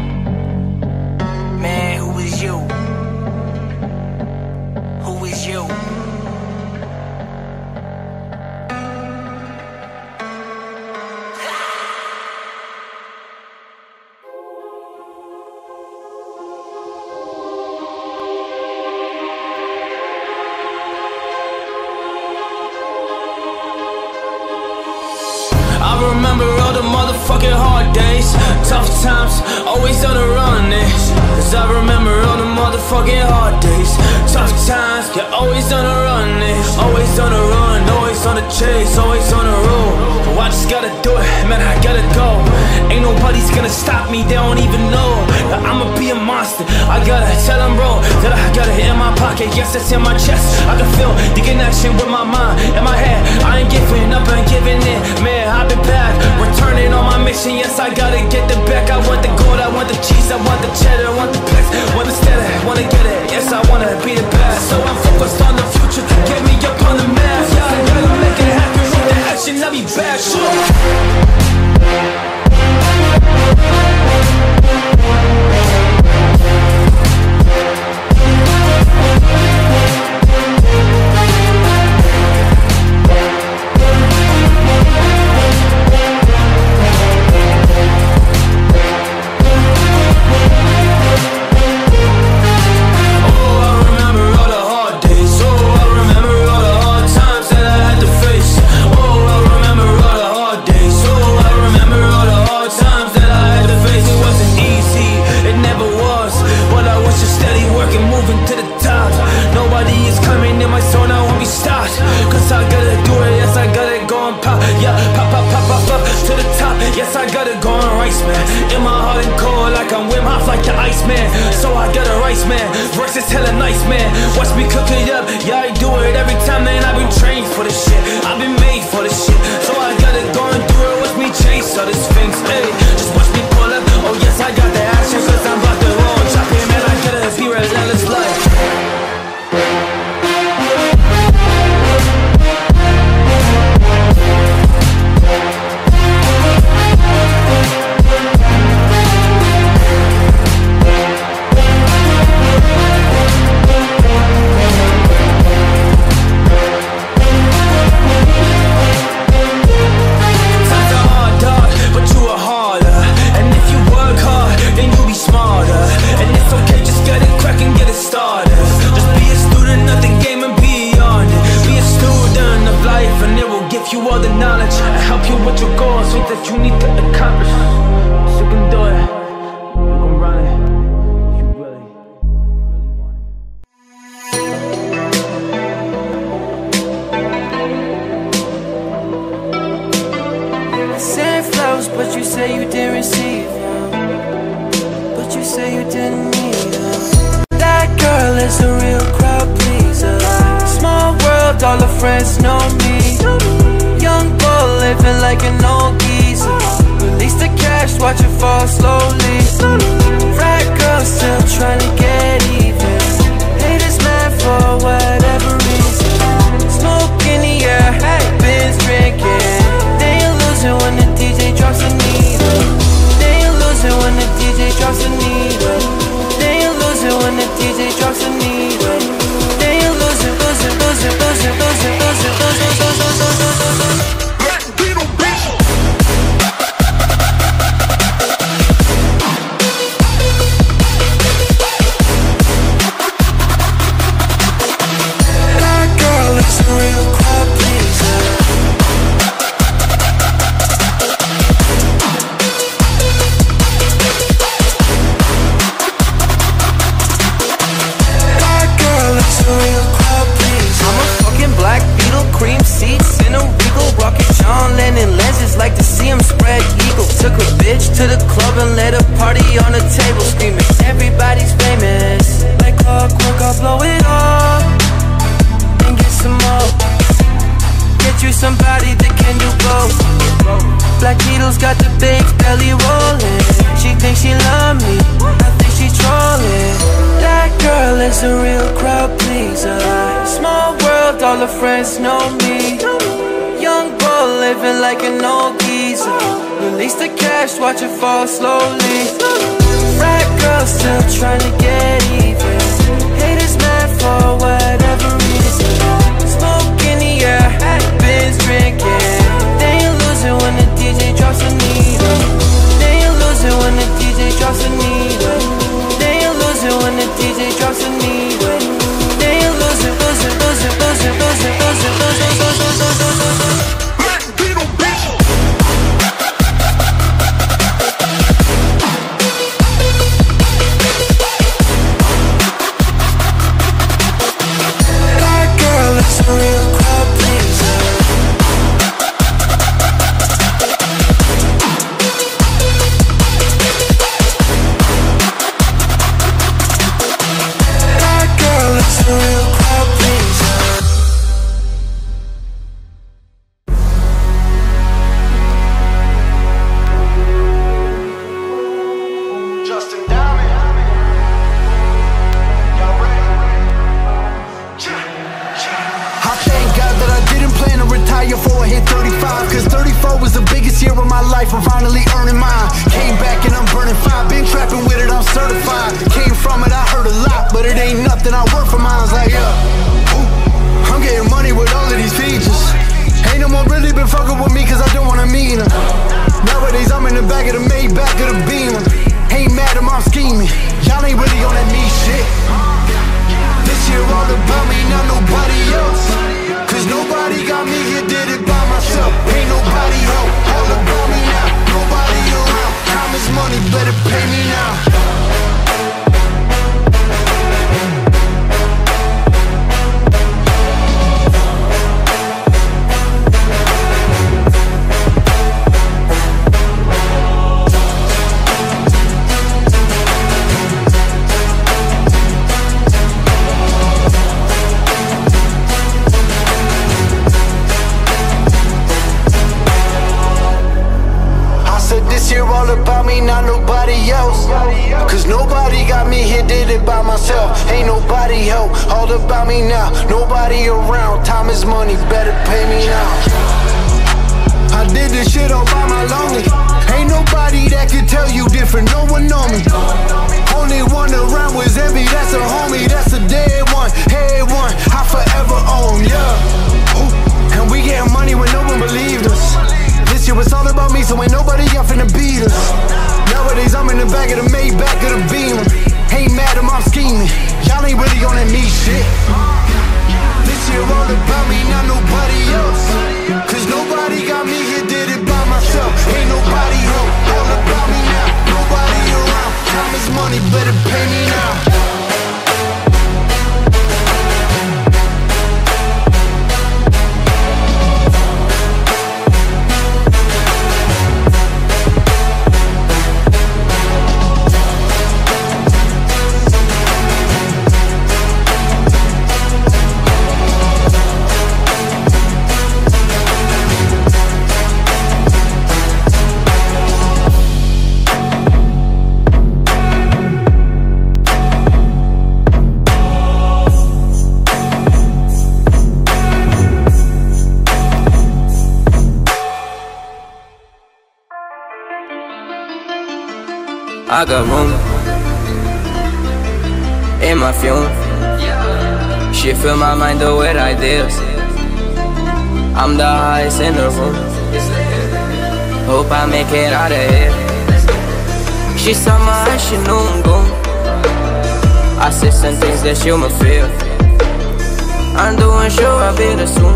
Doing sure be the soon.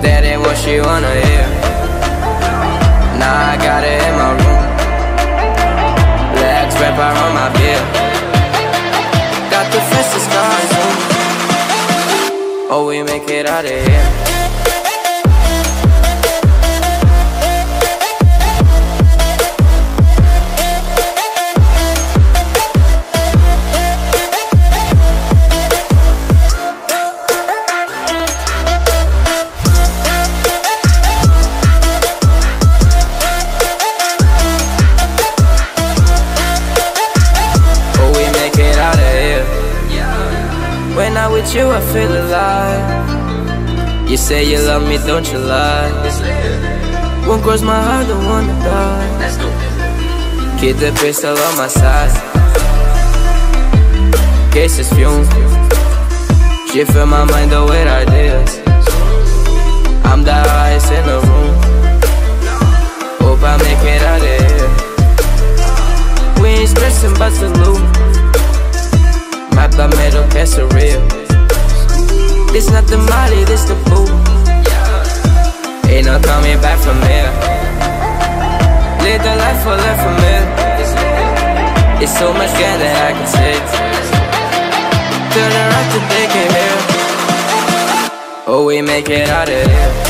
That ain't what she wanna hear. Now I got it in my room. Legs wrap around my beard. Got the cars on. Oh, we make it out of here. You say you love me, don't you lie? Won't cross my heart, don't wanna die. Keep the pistol on my side. Cases fume. She fill my mind though with ideas. I'm the highest in the room. Hope I make it out of here. We ain't stressing but to lose. Mapa metal, that's a real. This not the Molly, this the boo. Ain't no coming back from here. Live the life for left from here. It's so much gain that I can say. Turn around to take it here. Oh, we make it out of here.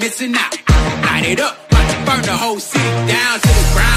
Missing out. Light it up, about to burn the whole city down to the ground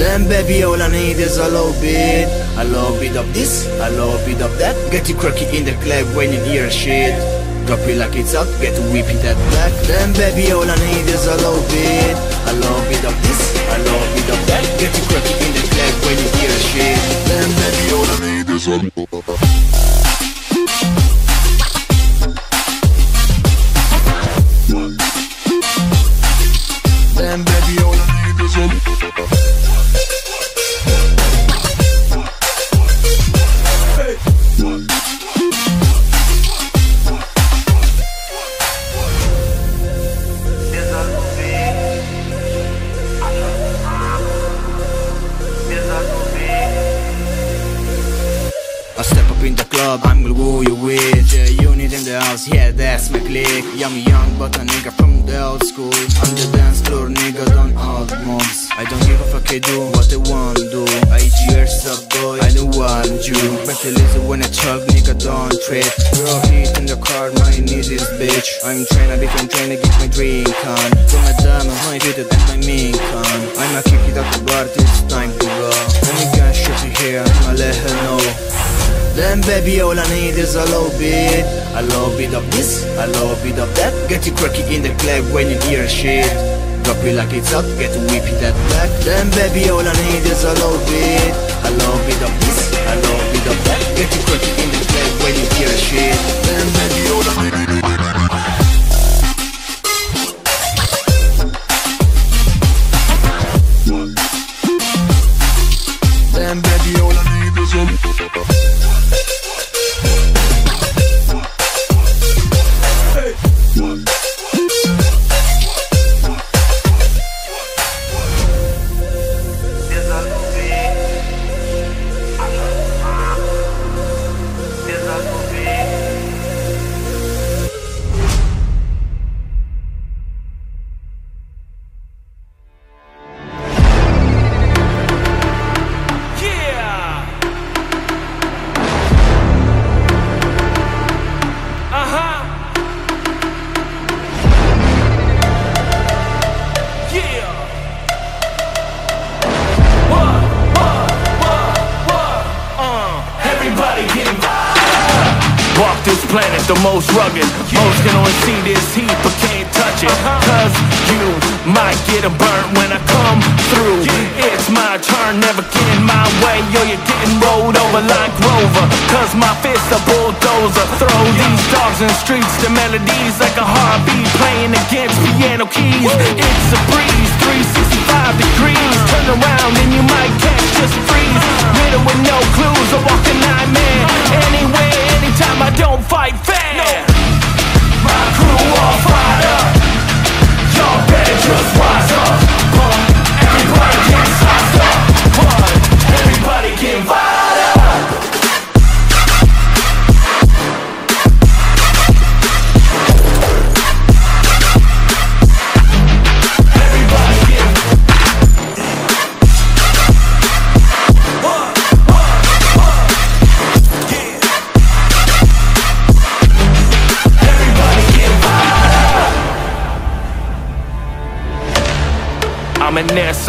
Then baby all I need is a little bit. A little bit of this, a little bit of that. Get you quirky in the club when you hear a shit. Drop it like it's up, get to whip that back. Then baby all I need is a little bit. A little bit of this, a little bit of that. Get you quirky in the club when you hear a shit. Then baby all I need is a Then I'm young, but a nigga from the old school. On the dance floor, nigga, don't hold mobs. I don't give a fuck, I do what I want do. I eat years up, boy, I don't want you. Better listen when I talk, nigga, don't treat. Girl, heat in the car, my need this bitch I'm trying to become trying to get my drink on. Put my diamonds, my fitted and my mink on. I'ma kick it out the bar, it's time to go. Let me get shit here, I'ma let her know then baby all I need is a little bit A little bit of this, a little bit of that. Get you quirky in the club when you hear shit. Drop it like it's up, get to whip that back. Then baby all I need is a little bit A little bit of this, a little bit of that. Get you quirky in the club when you hear shit. Then baby all I need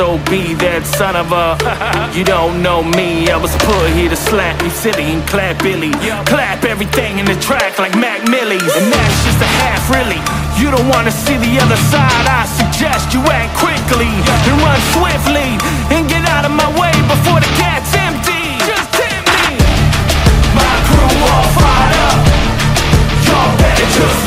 so be that son of a. you don't know me, I was put here to slap you silly and clap Billy. Clap everything in the track like Mac Millie's. And that's just a half, really. You don't wanna see the other side, I suggest you act quickly yeah. and run swiftly and get out of my way before the cat's empty. Just hit me. My crew all fired up. Y'all better just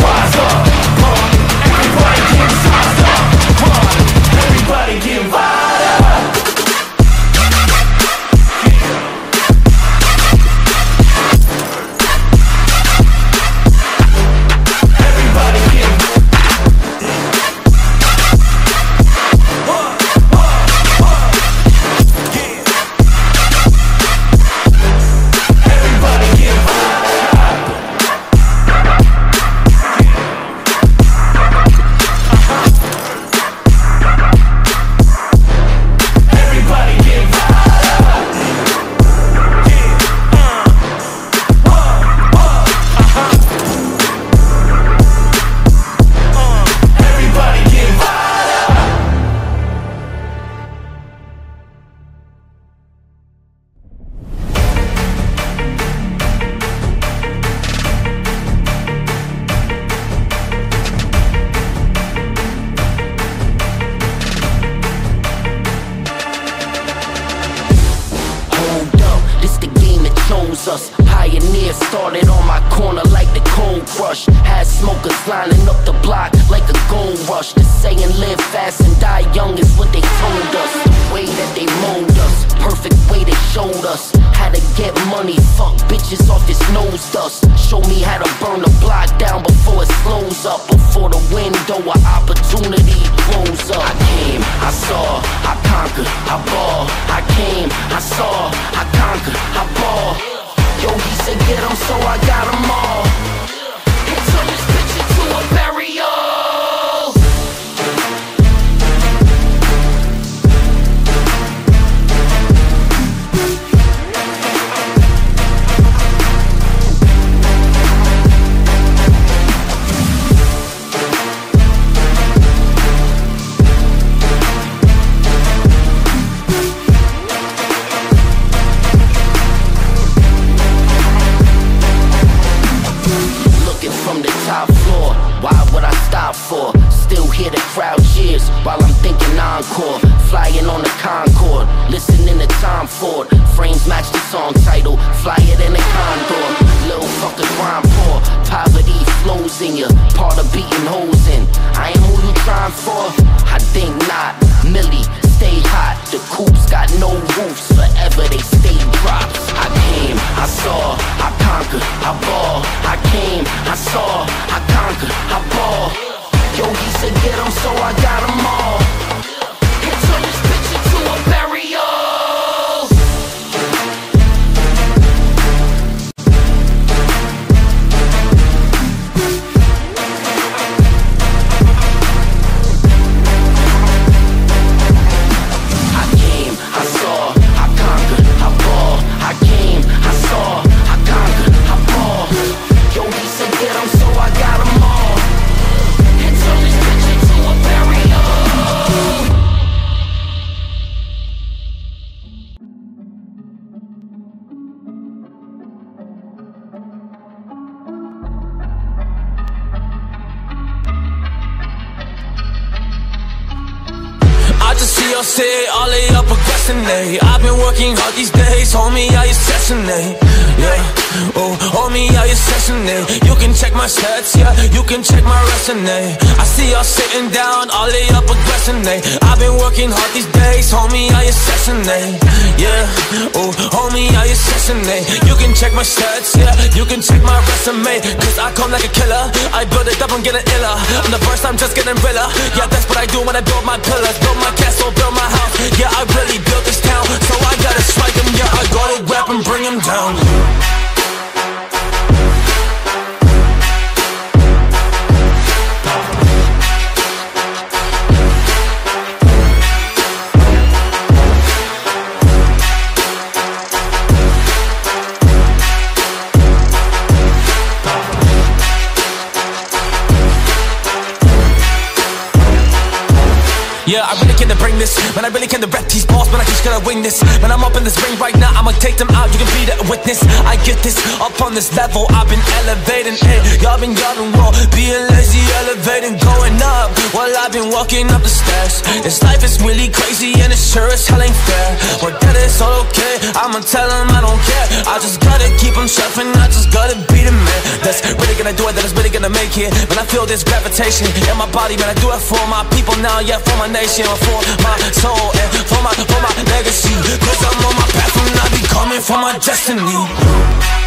Eh? I see y'all sitting down, all lay up aggressing, eh? I've been working hard these days, homie, I assassinate, eh? yeah Ooh, homie, I assassinate You can check my stats, yeah You can check my resume Cause I come like a killer. I build it up, I'm getting iller. I'm the first time just getting realer. Yeah, that's what I do when I build my pillars Build my on this level, I've been elevating, it. y'all been yelling, whoa, being lazy, elevating, going up, while I've been walking up the stairs, this life is really crazy, and it sure as hell ain't fair, But that is all okay, I'ma tell them I don't care, I just gotta keep them chef, and I just gotta be the man, that's really gonna do it, that is really gonna make it, when I feel this gravitation, in my body, man, I do it for my people now, yeah, for my nation, for my soul, and for my, for my legacy, cause I'm on my path, and I be coming for my destiny.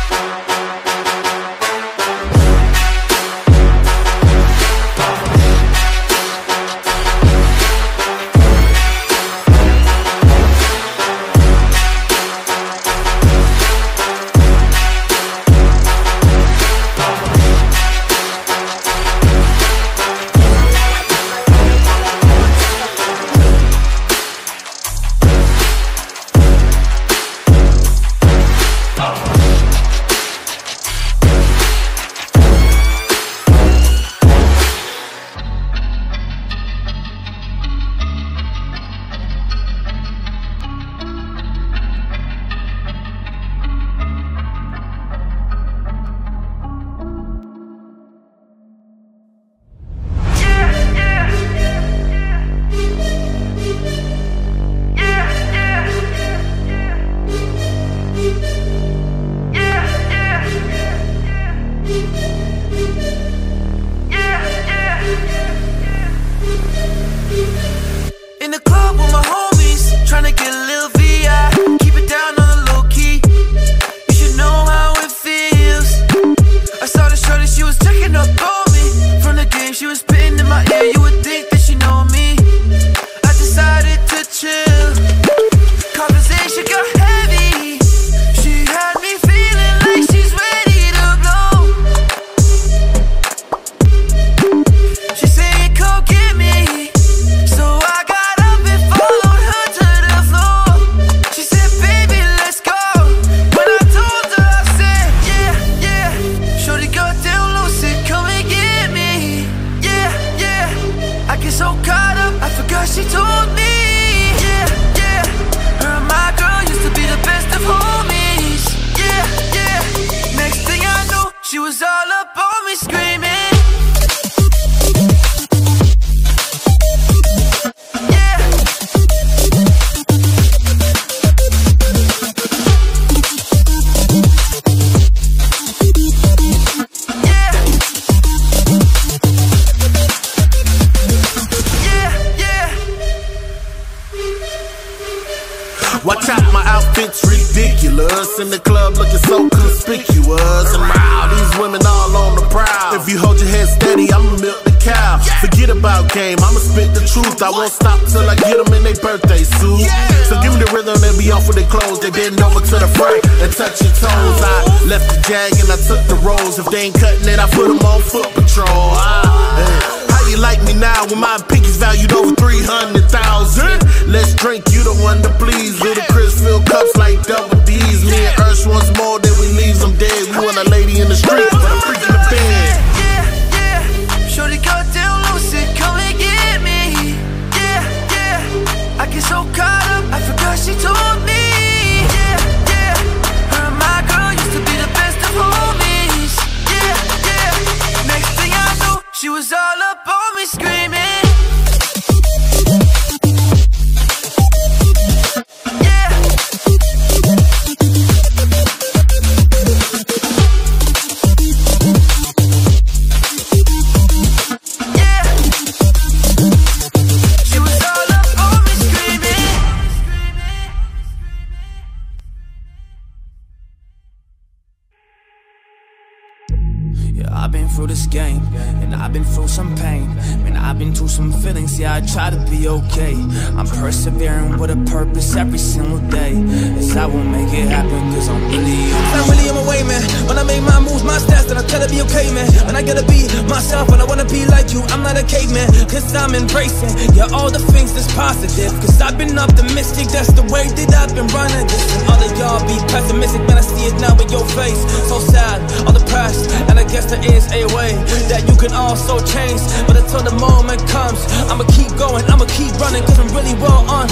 Cause I've been optimistic, that's the way that I've been running this. And all of y'all be pessimistic, man, I see it now in your face. So sad, all the past, and I guess there is a way that you can also change. But until the moment comes, I'ma keep going, I'ma keep running, cause I'm really well on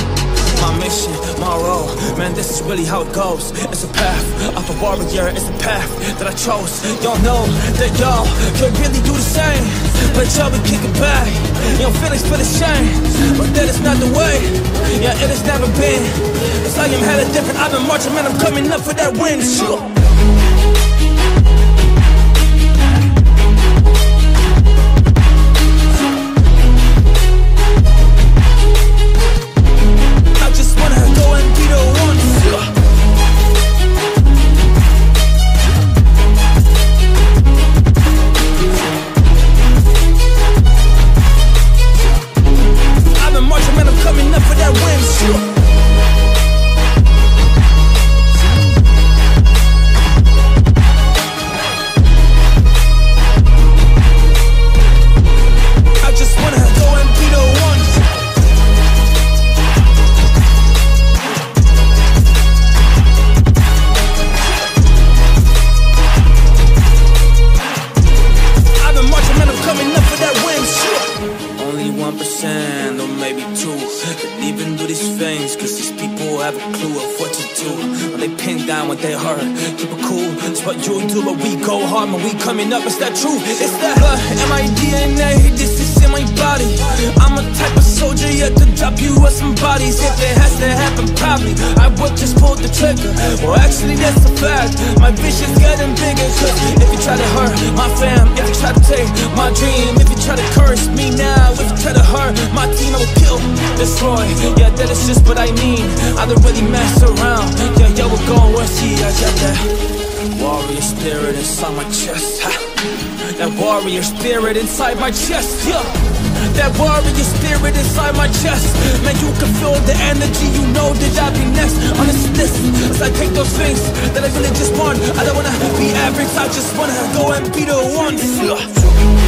my mission, my role. Man, this is really how it goes. It's a path of a warrior, it's a path that I chose. Y'all know that y'all can really do the same. But y'all be kicking back, your feelings feel the shame. But that is not the way, yeah, it has never been. Cause I am hella different, I've been marching, man, I'm coming up for that win. Sure. Truth, it's that blood in my DNA. This is in my body. I'm a type of soldier, yet to drop you with some bodies. If it has to happen, probably I would just pull the trigger. Well, actually, that's a fact. My vision's getting bigger. Cause if you try to hurt my fam, if you try to take my dream, if you try to curse me now, if you try to hurt my team, I will kill, destroy. Yeah, that is just what I mean. I don't really mess around. Yeah, yeah, we're going where see, I that warrior spirit inside my chest. Warrior spirit inside my chest. Yeah. That warrior spirit inside my chest. Man, you can feel the energy. You know that I'll be next on this. As I take those things that I really just want. I don't wanna be average. I just wanna go and be the one. Yeah.